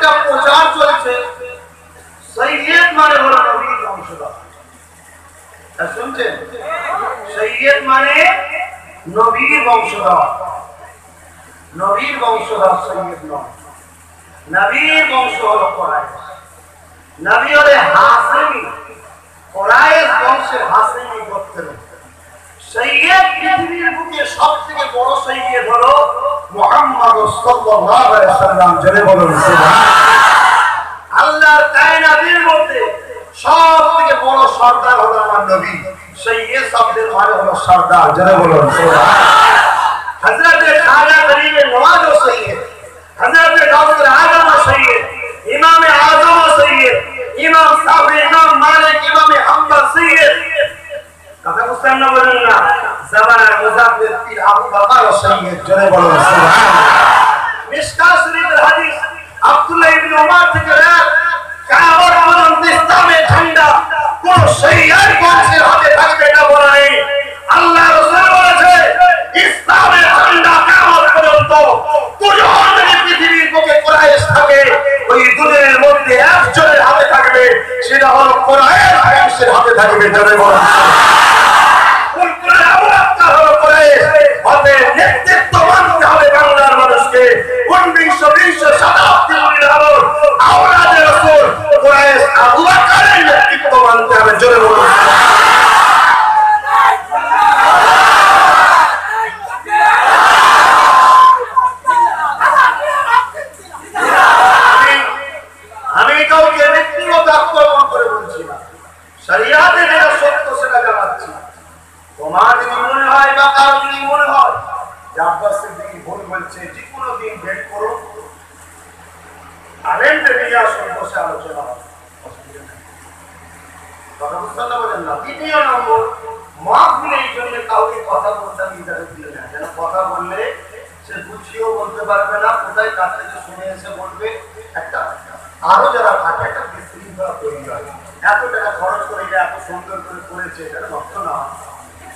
একটা প্রচার চলছে সৈয়দ মানে হলো নবীর বংশধর তা শুনছেন সৈয়দ মানে নবীর বংশধর নবীর বংশধর সৈয়দ নয় নবীর বংশ হলো কোরআশ নবী হলে হাসেমি কোরআশ বংশের হাসেমি গোত্রের সৈয়দ পৃথিবীর বুকে সব থেকে বড় সৈয়দ হলো মোহাম্মদ সাল্লাল্লাহু আলাইহি সাল্লাম জেনে বলুন আল্লাহর কায়নাতের মধ্যে সব থেকে বড় সর্দার হলো আমার নবী সৈয়দ শব্দের মানে হলো সর্দার জেনে বলুন হযরত খাজা গরিবে নওয়াজ ও সৈয়দ হযরত ডক্টর আজম ও সৈয়দ ইমাম আজম ও সৈয়দ ইমাম সাফি ইমাম মালিক ইমাম হাম্বল সৈয়দ কথা বুঝতেন না বলেন না। জামানার মুজাফির পীর আবু বকর ও সৈয়দ জনে বলুন, সুবহানাল্লাহ। মিশকাত শরীফের হাদিস আব্দুল্লাহ ইবনে ওমর থেকে কোন বলা আল্লাহ রাসূল বলেছে ইসলামের ঝান্ডা কিয়ামত পর্যন্ত? দুজন যদি পৃথিবীর বুকে কুরাইশ থাকে? জোরে বলুন আমি- আমি কাউকে ব্যক্তিগত আক্রমণ করে বলছি না শরিয়াতে যেটা সত্য সেটা জানাচ্ছি তোমার যদি কারও যদি মনে হয় যে আব্বাস সিদ্দিকী ভুল বলছে যে কোনো দিন ভেট করো আলেমদের নিয়ে আসুন, বসে আলোচনা। না? না না। কোথায় কাছ শুনে এসে বলবে। একটা, আরও যারা এত টাকা খরচ করে, এত সুন্দর করে করেছে, এটা নষ্ট না।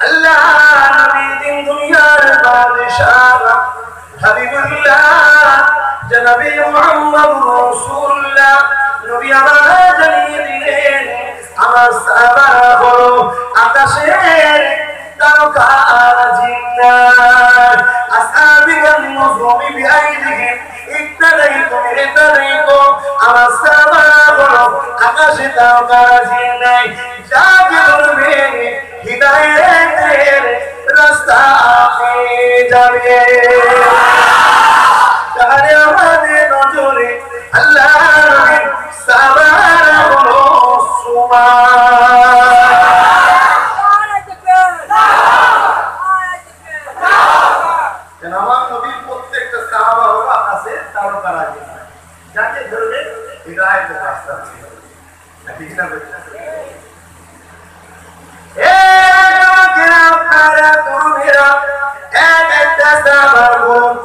আল্লাহ নবী দিন দুনিয়ার বাদশাহ, হাবিবুল্লাহ, জনাবে মুহাম্মদ রাসূলুল্লাহ, নবী আকাশের তারকা জিন্নাত, আসহাবিগান নুজুমি বিআইদিহিম, ইত্তাদাইতুম ইত্তাদাইতুম, আমার সাহাবা আকাশে তারকারাজি নাই যাকে ধরবে হৃদয়ের রাস্তা যাবে তাহলে আমাদের নজরে আল্লাহ সাবার হলো সুমান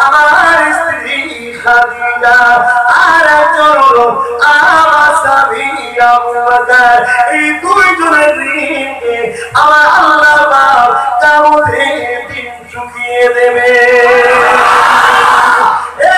আমার স্ত্রী খাদিজা, আর চলো আমার স্বামী আবু বকর এই দুইজনের ঋণকে আমার আল্লাহ বাপ কামড়ে দিন চুকিয়ে দেবে।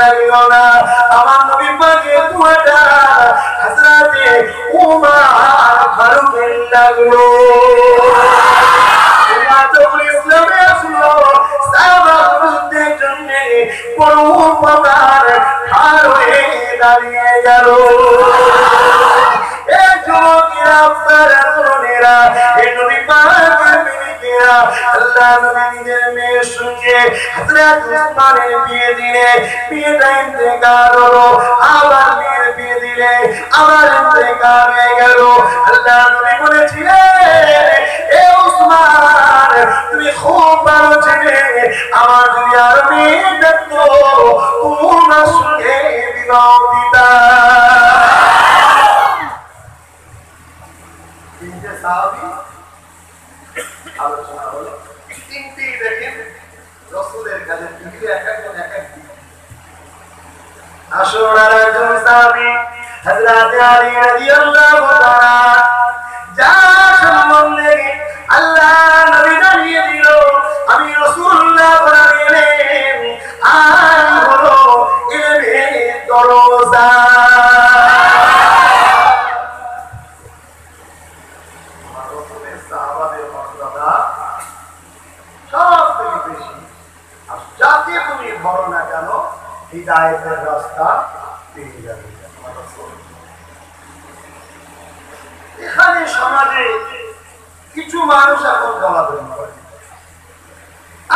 লাগল আমার নবী উমার ফারুকের লাগল ইসলামে আসলো সাহাবাদের জন্য বড় উপকার ধার হয়ে দাঁড়িয়ে গেল। যুবকেরা আপনারা তরুণেরা এ নবী পাকের প্রেমিকেরা আল্লাহ নবী নিজের মেয়ের সঙ্গে হযরত উসমানের বিয়ে দিলে বিয়েটা ইন্তেকাল হলো আবার মেয়ের বিয়ে দিলে আবার ইন্তেকাল হয়ে গেল আল্লাহ আমার আর বিবাহ দিতা তিনটে সাহাবি আলোচনা হলো তিনটেই দেখেন রসুলের কাছে তিনটে এক একজন এক এক দিক। আসুন আর একজন সাহাবি হযরত আলী রাদিয়াল্লাহু তাআলা যার সম্বন্ধে আল্লাহ হৃদায়তের রাস্তা পেয়ে যাবে। এখানে সমাজে কিছু মানুষ এখন গলাধরি করে।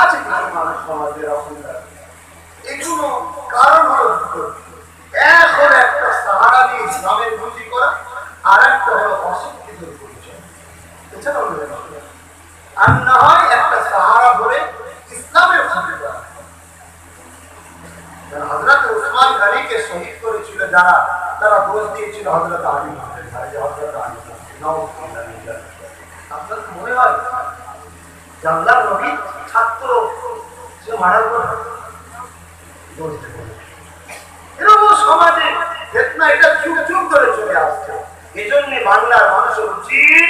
আছে কিছু মানুষ সমাজে এরকম এগুলো কারণ হলো এক হলো একটা সাহারা দিয়ে ইসলামের বুঝি করা আর একটা হলো অশিক্ষিত পরিচয়। এছাড়া আর না হয় একটা সাহারা ধরে ইসলামের হযরত উসমান গনিকে শহীদ করেছিল যারা, তারা দোষ দিয়েছিল হযরত আলী এরকম সমাজে এটা চুপ চুপ করে চলে আসছে। এজন্য বাংলার মানুষের উচিত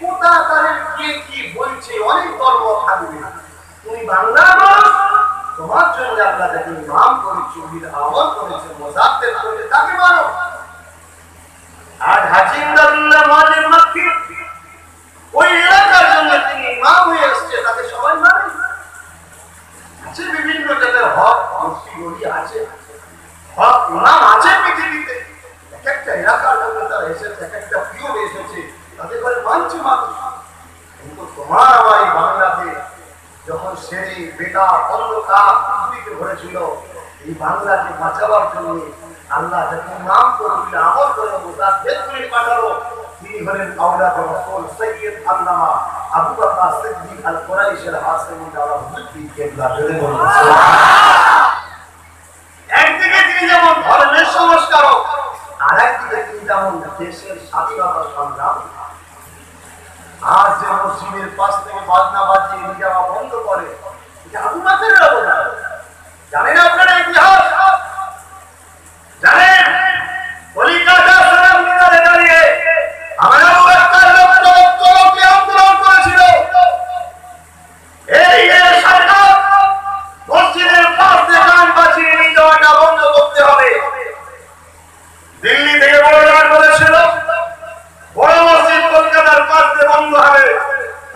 কোথাকারের কে কি বলছে, অনেক ধর্ম থাকবে তুমি বাংলার মানুষ তোমার জন্য আল্লাহ যাকে নাম করেছে উহির আমল করেছে মোজাদ্দের করেছে, তাকে মানো। আর ওই এলাকার জন্য তিনি ইমাম হয়ে এসছে, তাকে সবাই মানে। আছে বিভিন্ন হক আছে। হক আছে পৃথিবীতে। এক একটা এলাকার জন্য তারা এসেছে, এক একটা এসেছে, তাদের ঘরে মানছে মানুষ। কিন্তু তোমার আমার এই বাংলাতে যখন সেই বেকার অন্ধকার ভরেছিল, এই বাংলাকে বাঁচাবার জন্য আল্লাহ যখন নাম করে আমল করে তার পাঠালো। তিনি হলেন আউলাদ রাসূল সৈয়দ আল্লামা আবু বকর সিদ্দিক আল কুরাইশের জেনে বলুন। একদিকে তিনি যেমন ধর্মের সংস্কারক আর একদিকে তিনি যেমন দেশের স্বাধীনতা সংগ্রাম। আজ যে মসজিদের পাশ থেকে বাজনা বাজিয়ে যাওয়া বন্ধ করে আবু বকরের অবদান। জানেন আপনারা ইতিহাস? জানেন? কলিকাতা সালাম মিনারে দাঁড়িয়ে আমার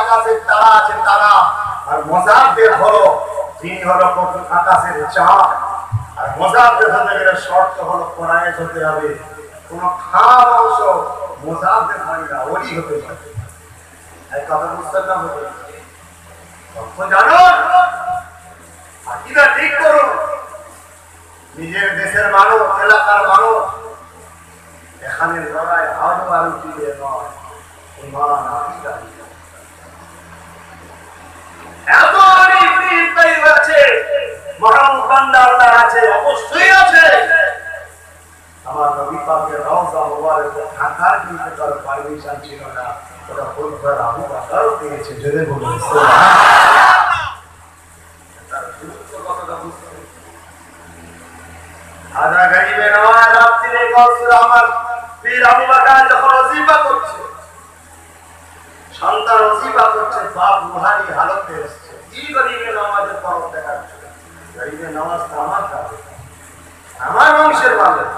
আকাশের তারা আছে, তারা। আর মোজাদ্দের হলো, যিনি হলো আকাশের চাঁদ। আর মোজাদ্দের হতে গেলে শর্ত হলো, কোরআনে হতে হবে, কোন খাম অংশ মোজাদ্দের হয় না, ওলি হতে পারে এই কথা বুঝতে না হবে জানো আকিদা ঠিক করুন। নিজের দেশের মানুষ, এলাকার মানুষ, এখানে লড়াই আরও আরও দিয়ে নয়। ইমান আকিদা। এত অনেক পীর আছে মহান বান্দা আল্লাহর আছে অবশ্যই আছে আমার নবী পাকের রওজা মোবারক থাকার কিন্তু তার পারমিশন ছিল না ওটা পরিবার আবু বকরও পেয়েছে যদি বলুন। আধা গরিবে নওয়াজ রাত্রিরে গৌসুর আমার পীর আবু বকর যখন ওজিফা করছে সন্তান ওজিফা করছে, বাপ রুহানি হালতে এসছে। কি গরিবে নামাজের পরব দেখাচ্ছে গরিবে নামাজ তো আমার আমার বংশের মানুষ।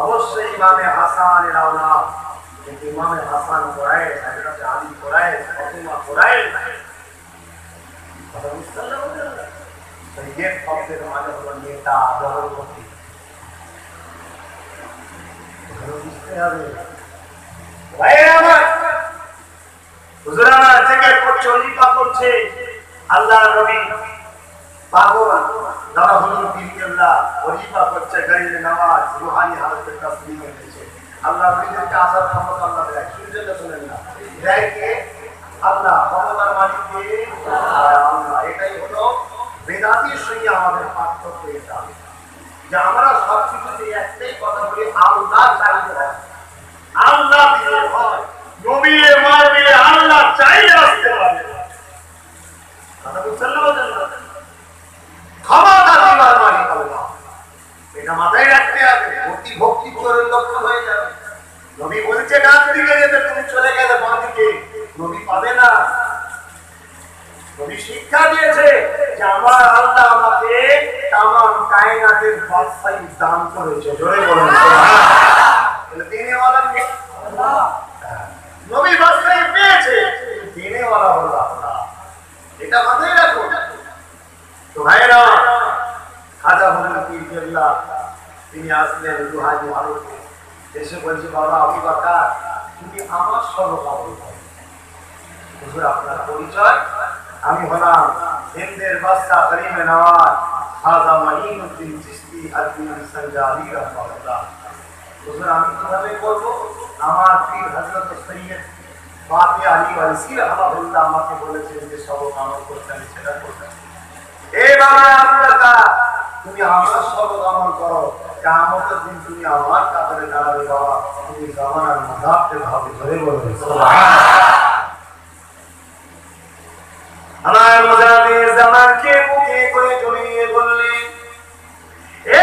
অবশ্যই ইমামে হাসানের আওলাদ কিন্তু ইমামে হাসান কোরআন হযরত আলী কোরআন ফাতিমা কোরআন কথা নেতা এগুলো বুঝতে এটাই হলো বেদাতির সঙ্গে আমাদের পার্থক্য যে আমরা সব একটাই কথা বলি আল্লাহ চাইতে হয় আল্লাহ নবীরে মারবে আল্লাহ চাইলে আসতে পারে কথা বুঝছেন না বোঝেন না? ক্ষমতা দিবার মালিক আল্লাহ। এটা মাথায় রাখতে হবে। ভক্তি ভক্তি করে লক্ষণ হয়ে যাবে। নবী বলছে ডান দিকে যেতে তুমি চলে গেলে বাঁ দিকে। নবী পাবে না। নবী শিক্ষা দিয়েছে যে আমার আল্লাহ আমাকে তামাম কায়নাতের বাদশাহী দান করেছে। জোরে বলুন বাদশাহী তিনি আসলেন দুহাজি ভারতে এসে বলছে বাবা আবু বাকা তুমি আমার সর্বকাবল হুজুর, আপনার পরিচয়? আমি হলাম হিন্দের বাদশা করিমে নওয়াজ। খাজা মাইনুদ্দিন চিশতি আদিন সঞ্জালি রহমাতুল্লাহ। হুজুর আমি কীভাবে করব আমার পীর হযরত সৈয়দ বাপে আলী ওয়াইসি রহমাতুল্লাহ আমাকে বলেছেন যে সব আমল করতে আমি সেটা করতে এই বাবা আপনারা তুমি আমার সব আমল করো। কামতের দিন তুমি আমার কাতারে দাঁড়াবে বাবা। তুমি জামানার মাদাবকে ভাবে ধরে বলবে আমার মজাদের জামানকে বুকে করে জড়িয়ে বললেন, এ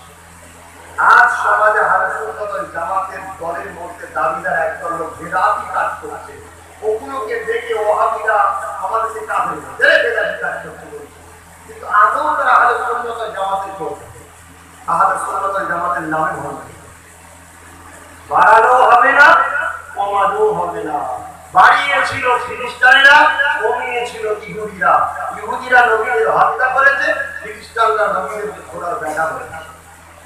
আজ সমাজে হালুসুন্নতার জামাতের দলের মধ্যে দাবিদার একদল লোক ভেদাতি কাজ করছে। ওগুলোকে দেখে ওহাবিরা আমাদেরকে কাঁধে ধরে ভেদাতি কাজ করতে কিন্তু আদৌ তারা হালুসুন্নতার জামাতের করছে আহালুসুন্নতার জামাতের নামে ভ্রমণ বাড়ানো হবে না কমানো হবে না। বাড়িয়েছিল খ্রিস্টানেরা, কমিয়েছিল ইহুদিরা। ইহুদিরা নবীদের হত্যা করেছে, খ্রিস্টানরা নবীদের ঘোড়ার ব্যাটা করেছে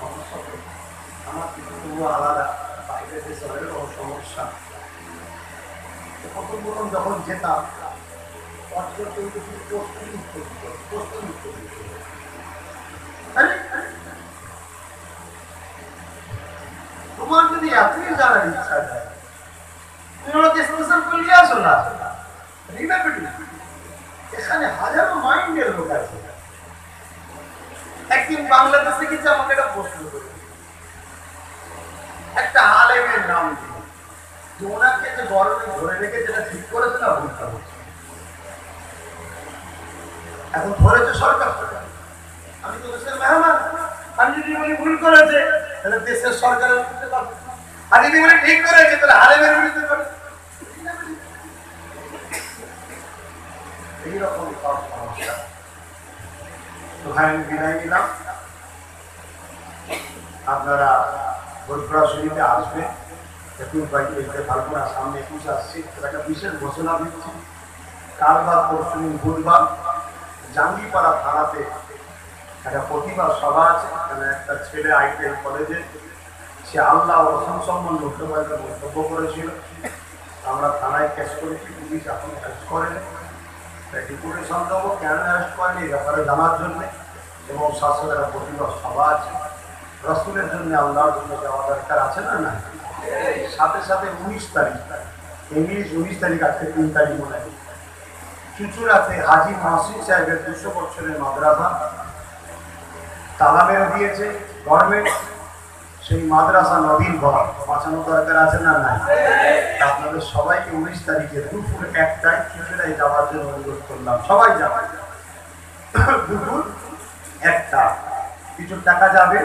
সমস্যা। আমার আলাদা হলে কোনো সমস্যা যখন যেতাম তোমার যদি এতই জানার ইচ্ছা যায়, তুমি ওনাকে আসো না এখানে হাজারো মাইন্ডের লোক আছে বাংলাদেশে গেছে আমাকে একটা প্রশ্ন করে। একটা আলেমের নাম দিল যে ওনাকে যে গরমে ধরে রেখে যেটা ঠিক করেছে না ভুলটা এখন ধরেছে সরকার। আমি তো দেশের মেহমান। আমি যদি বলি ভুল করেছে, তাহলে দেশের সরকারের আর যদি বলি ঠিক করেছে, তাহলে আলেমের বিরুদ্ধে পাবে এইরকম সব সমস্যা তো ভাই, আমি বিদায় নিলাম। আপনারা বরপুরা শরীফে আসবেন। একুশ বাইশ দেখতে পারব না সামনে একুশ আসছে। একটা বিশেষ ঘোষণা দিচ্ছি। কাল বা পরশু বুধবার, জাঙ্গিপাড়া থানাতে একটা প্রতিভা সভা আছে। এখানে একটা ছেলে আইটিআই কলেজে, সে আল্লাহ ও রসুন সম্বন্ধে উল্টোপাল্টা মন্তব্য করেছিল। আমরা থানায় ক্যাশ করেছি, পুলিশ এখন অ্যারেস্ট করেনি ডিপুটেশন দেবো, কেন অ্যারেস্ট করেনি ব্যাপারে জানার জন্যে। এবং শাসকের একটা প্রতিভা সভা আছে। রসুলের জন্য আল্লাহর জন্য যাওয়া দরকার আছে না না? সাথে সাথে উনিশ তারিখ ইংলিশ উনিশ তারিখ আজকে তিন তারিখ মনে হয়। চুচুড়াতে হাজি মাসিদ সাহেবের দুশো বছরের মাদ্রাসা। তালা মেরে দিয়েছে গভর্নমেন্ট সেই মাদ্রাসা নবীন ঘর। বাঁচানো দরকার আছে না নাই? আপনাদের সবাইকে উনিশ তারিখে দুপুর একটায় চুচুড়ায় যাওয়ার জন্য অনুরোধ করলাম। সবাই যাবে দুপুর একটা। কিছু টাকা যাবে।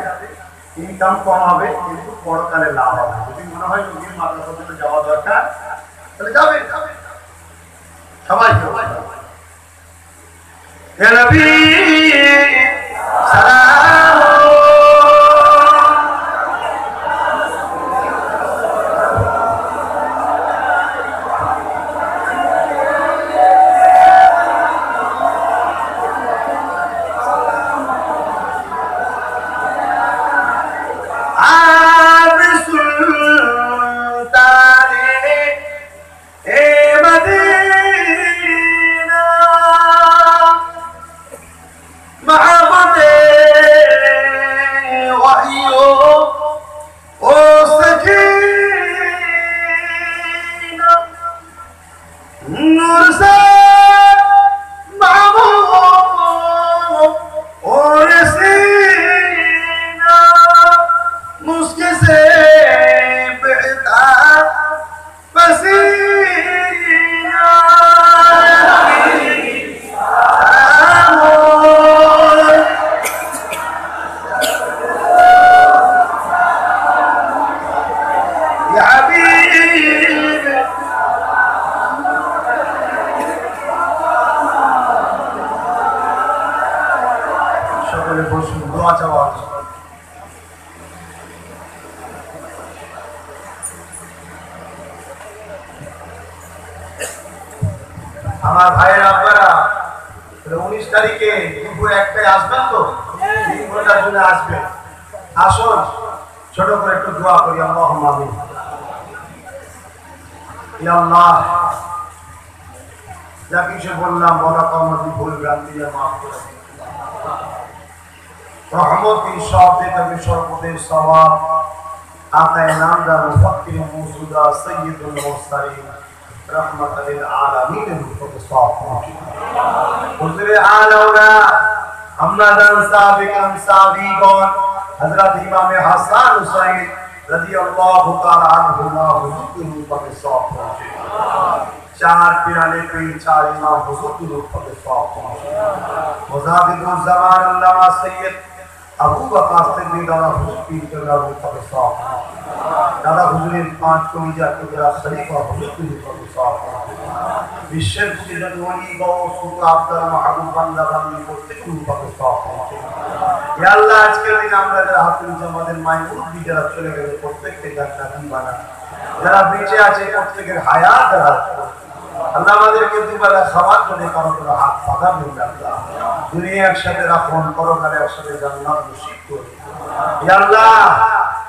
ইনকাম কম হবে, কিন্তু পরকালে লাভ হবে। যদি মনে হয় নদীর মাদ্রাসার জন্য যাওয়া দরকার, তাহলে যাবে। সবাই সবাই يا আমার ভাইয়ের আপনারা উনিশ তারিখে দুপুর একটাই আসবেন তো? তিন ঘণ্টার জন্য আসবেন। আসুন, ছোট করে একটু দোয়া করি আল্লাহ আমিন। আল্লাহ, যা কিছু বললাম, বলা কর্মটি ভুল, ভ্রান্তি মাফ করে রহমতি সব দেবে সর্বদে সবাব আতায় নামদার মুফাক্কির মুসুদা সৈয়দুল رحمت للعالمین مختصاف حضر آل ہونا صاحبی سابق انصابی کون حضرت امام حسان حسین رضی اللہ تعالی عنہما حضور کے روپا کے صاف پہنچے چار پیرانے پہ چار امام حضور کے روپا کے صاف پہنچے مزادد الزمان اللہ سید সৈয়দ আবু বকর সিদ্দিক দাদা হুজুর পীর কেবলা পাকে সব দাদা হুজুরের পাঁচ কলিজা টুকরা খলিফা হুজুর পীর পাকে সব বিশ্বের প্রতিজন ওলি গৌ সুর আব্দাল মাহবুব বান্দা বান্দি প্রত্যেক রূপাকে সব পৌঁছে ইয়া আল্লাহ আজকের দিন আমরা যারা হাফিজ আমাদের মায়ের মুরব্বী যারা চলে গেলে প্রত্যেককে জান্নাতি বানা যারা বেঁচে আছে প্রত্যেকের হায়াত যারা আল্লাহ আমাদেরকে দুবেলা খাবার জন্য কারও, কোনো হাত পাতা নেই আল্লাহ। দুনিয়া একসাথে রাখুন, পরকালে একসাথে জান্নাত নসিব করুন। আল্লাহ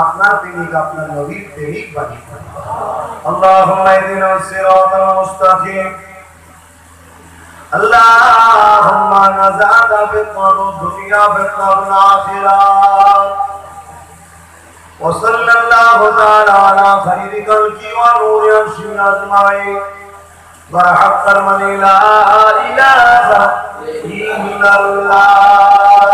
আপনার প্রেমিক আপনার নবীর প্রেমিক বানিয়ে দেন। اللهم اهدنا الصراط المستقيم اللهم نزعت فتنة الدنيا فتنة الآخرة وصلى الله تعالى على خير خلقه ونور عرشه أجمعين برحق من لا إله إلا الله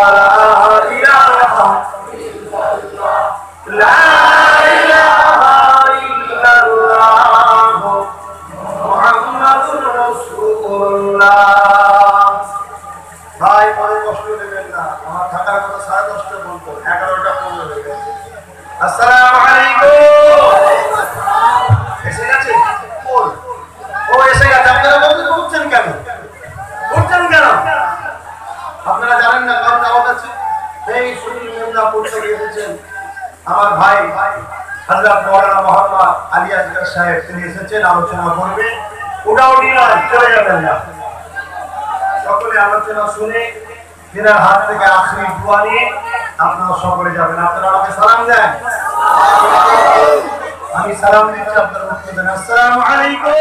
আসগর সাহেব তিনি এসেছেন, আলোচনা করবে। ওটা ওটি নয়, চলে যাবেন না। সকলে আলোচনা শুনে তিনার হাত থেকে আখরি দোয়া নিয়ে আপনারা সকলে যাবেন। আপনারা আমাকে সালাম দেন। আমি সালাম দিচ্ছি আপনার দেন আসসালামু আলাইকুম।